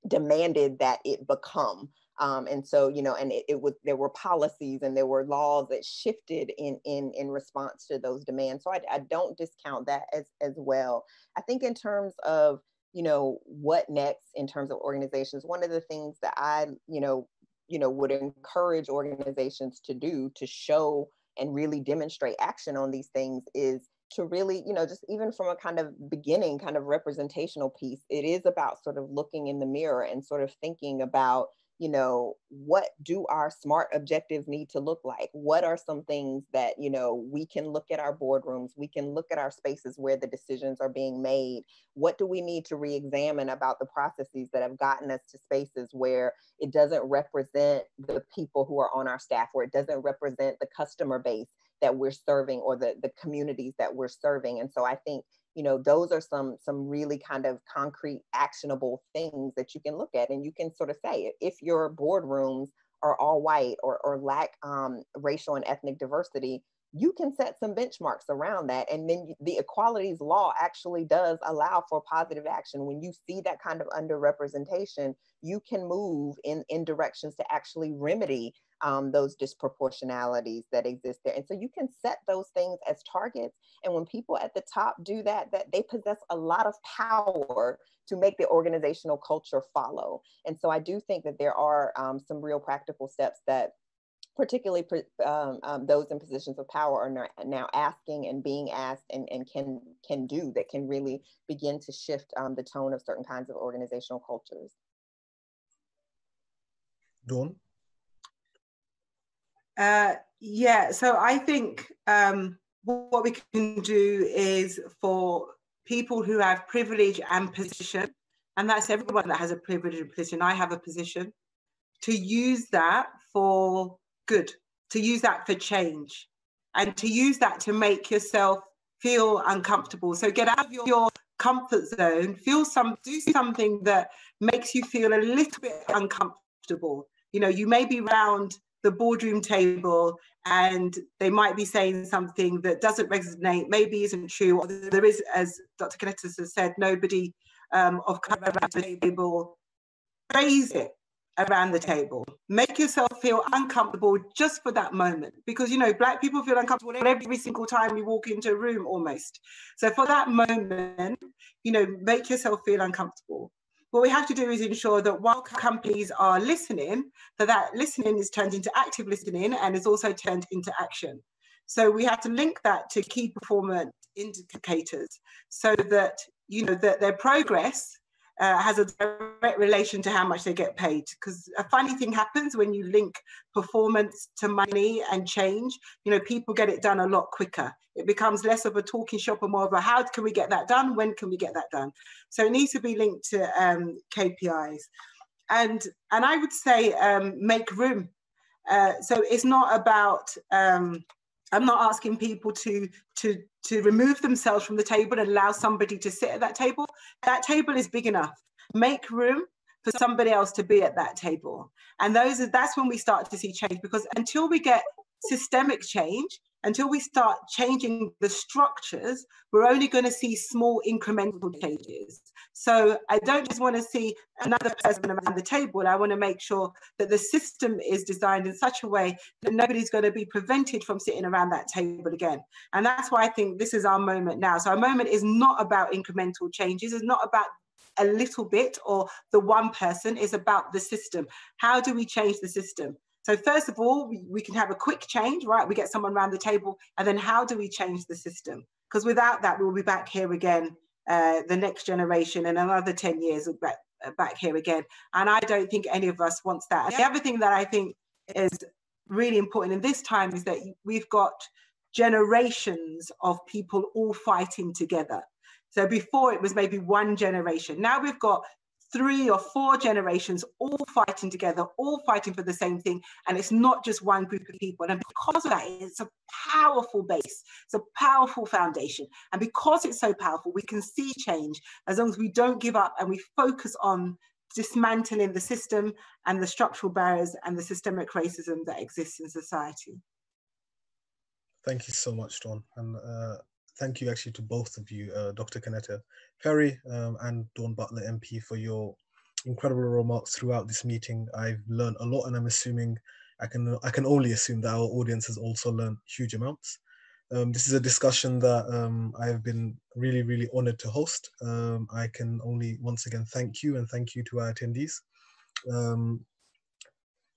demanded that it become um, and so you know and it, it was there were policies and there were laws that shifted in in in response to those demands. So I, I don't discount that as as well. I think in terms of you know what next in terms of organizations one of the things that i you know you know would encourage organizations to do to show and really demonstrate action on these things is to really you know just even from a kind of beginning kind of representational piece it is about sort of looking in the mirror and sort of thinking about you know what do our smart objectives need to look like? What are some things that you know we can look at our boardrooms we can look at our spaces where the decisions are being made? What do we need to re-examine about the processes that have gotten us to spaces where it doesn't represent the people who are on our staff where it doesn't represent the customer base that we're serving or the, the communities that we're serving? And so i think you know those are some some really kind of concrete actionable things that you can look at and you can sort of say if your boardrooms are all white or, or lack um, racial and ethnic diversity you can set some benchmarks around that and then the equalities law actually does allow for positive action. When you see that kind of underrepresentation you can move in in directions to actually remedy um, those disproportionalities that exist there. And so you can set those things as targets. And when people at the top do that, that they possess a lot of power to make the organizational culture follow. And so I do think that there are um, some real practical steps that particularly um, um, those in positions of power are now asking and being asked and, and can can do that can really begin to shift um, the tone of certain kinds of organizational cultures. Dawn? Uh, yeah, so I think um, what we can do is for people who have privilege and position, and that's everyone that has a privilege and position. I have a position to use that for good, to use that for change, and to use that to make yourself feel uncomfortable. So get out of your, your comfort zone, feel some, do something that makes you feel a little bit uncomfortable. You know, you may be around the boardroom table and they might be saying something that doesn't resonate, maybe isn't true, or there is, as Dr. Kennetta's has said, nobody um, of color around the table. Raise it around the table. Make yourself feel uncomfortable just for that moment. Because, you know, Black people feel uncomfortable every single time you walk into a room almost. So for that moment, you know, make yourself feel uncomfortable what we have to do is ensure that while companies are listening, that that listening is turned into active listening and is also turned into action. So we have to link that to key performance indicators so that you know that their progress uh, has a direct relation to how much they get paid. Because a funny thing happens when you link performance to money and change. You know, people get it done a lot quicker. It becomes less of a talking shop and more of a how can we get that done? When can we get that done? So it needs to be linked to um, KPIs. And, and I would say um, make room. Uh, so it's not about um, I'm not asking people to to to remove themselves from the table and allow somebody to sit at that table. That table is big enough. Make room for somebody else to be at that table. And those are that's when we start to see change because until we get systemic change, until we start changing the structures, we're only going to see small incremental changes. So I don't just want to see another person around the table. I want to make sure that the system is designed in such a way that nobody's going to be prevented from sitting around that table again. And that's why I think this is our moment now. So our moment is not about incremental changes, it's not about a little bit or the one person, is about the system. How do we change the system? So first of all, we, we can have a quick change, right? We get someone around the table, and then how do we change the system? Because without that, we'll be back here again, uh, the next generation, and another 10 years we'll back, uh, back here again. And I don't think any of us wants that. And the other thing that I think is really important in this time is that we've got generations of people all fighting together. So before it was maybe one generation. Now we've got three or four generations all fighting together, all fighting for the same thing. And it's not just one group of people. And because of that, it's a powerful base, it's a powerful foundation. And because it's so powerful, we can see change as long as we don't give up and we focus on dismantling the system and the structural barriers and the systemic racism that exists in society. Thank you so much, Dawn. And uh, thank you actually to both of you, uh, Dr. Kennetta Perry um, and Dawn Butler MP for your incredible remarks throughout this meeting. I've learned a lot and I'm assuming I can, I can only assume that our audience has also learned huge amounts. Um, this is a discussion that um, I have been really, really honored to host. Um, I can only once again thank you and thank you to our attendees. Um,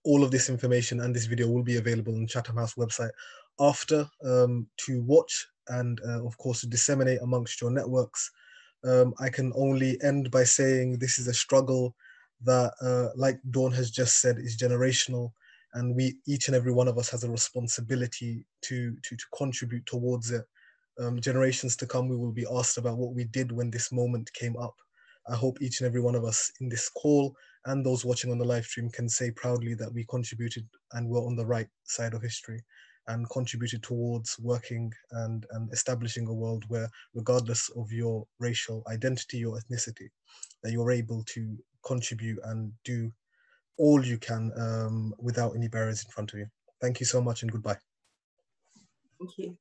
all of this information and this video will be available on Chatham House website after um, to watch and uh, of course to disseminate amongst your networks. Um, I can only end by saying this is a struggle that, uh, like Dawn has just said, is generational and we each and every one of us has a responsibility to to, to contribute towards it. Um, generations to come we will be asked about what we did when this moment came up. I hope each and every one of us in this call and those watching on the live stream can say proudly that we contributed and were on the right side of history and contributed towards working and, and establishing a world where regardless of your racial identity or ethnicity that you're able to contribute and do all you can um, without any barriers in front of you. Thank you so much and goodbye. Thank you.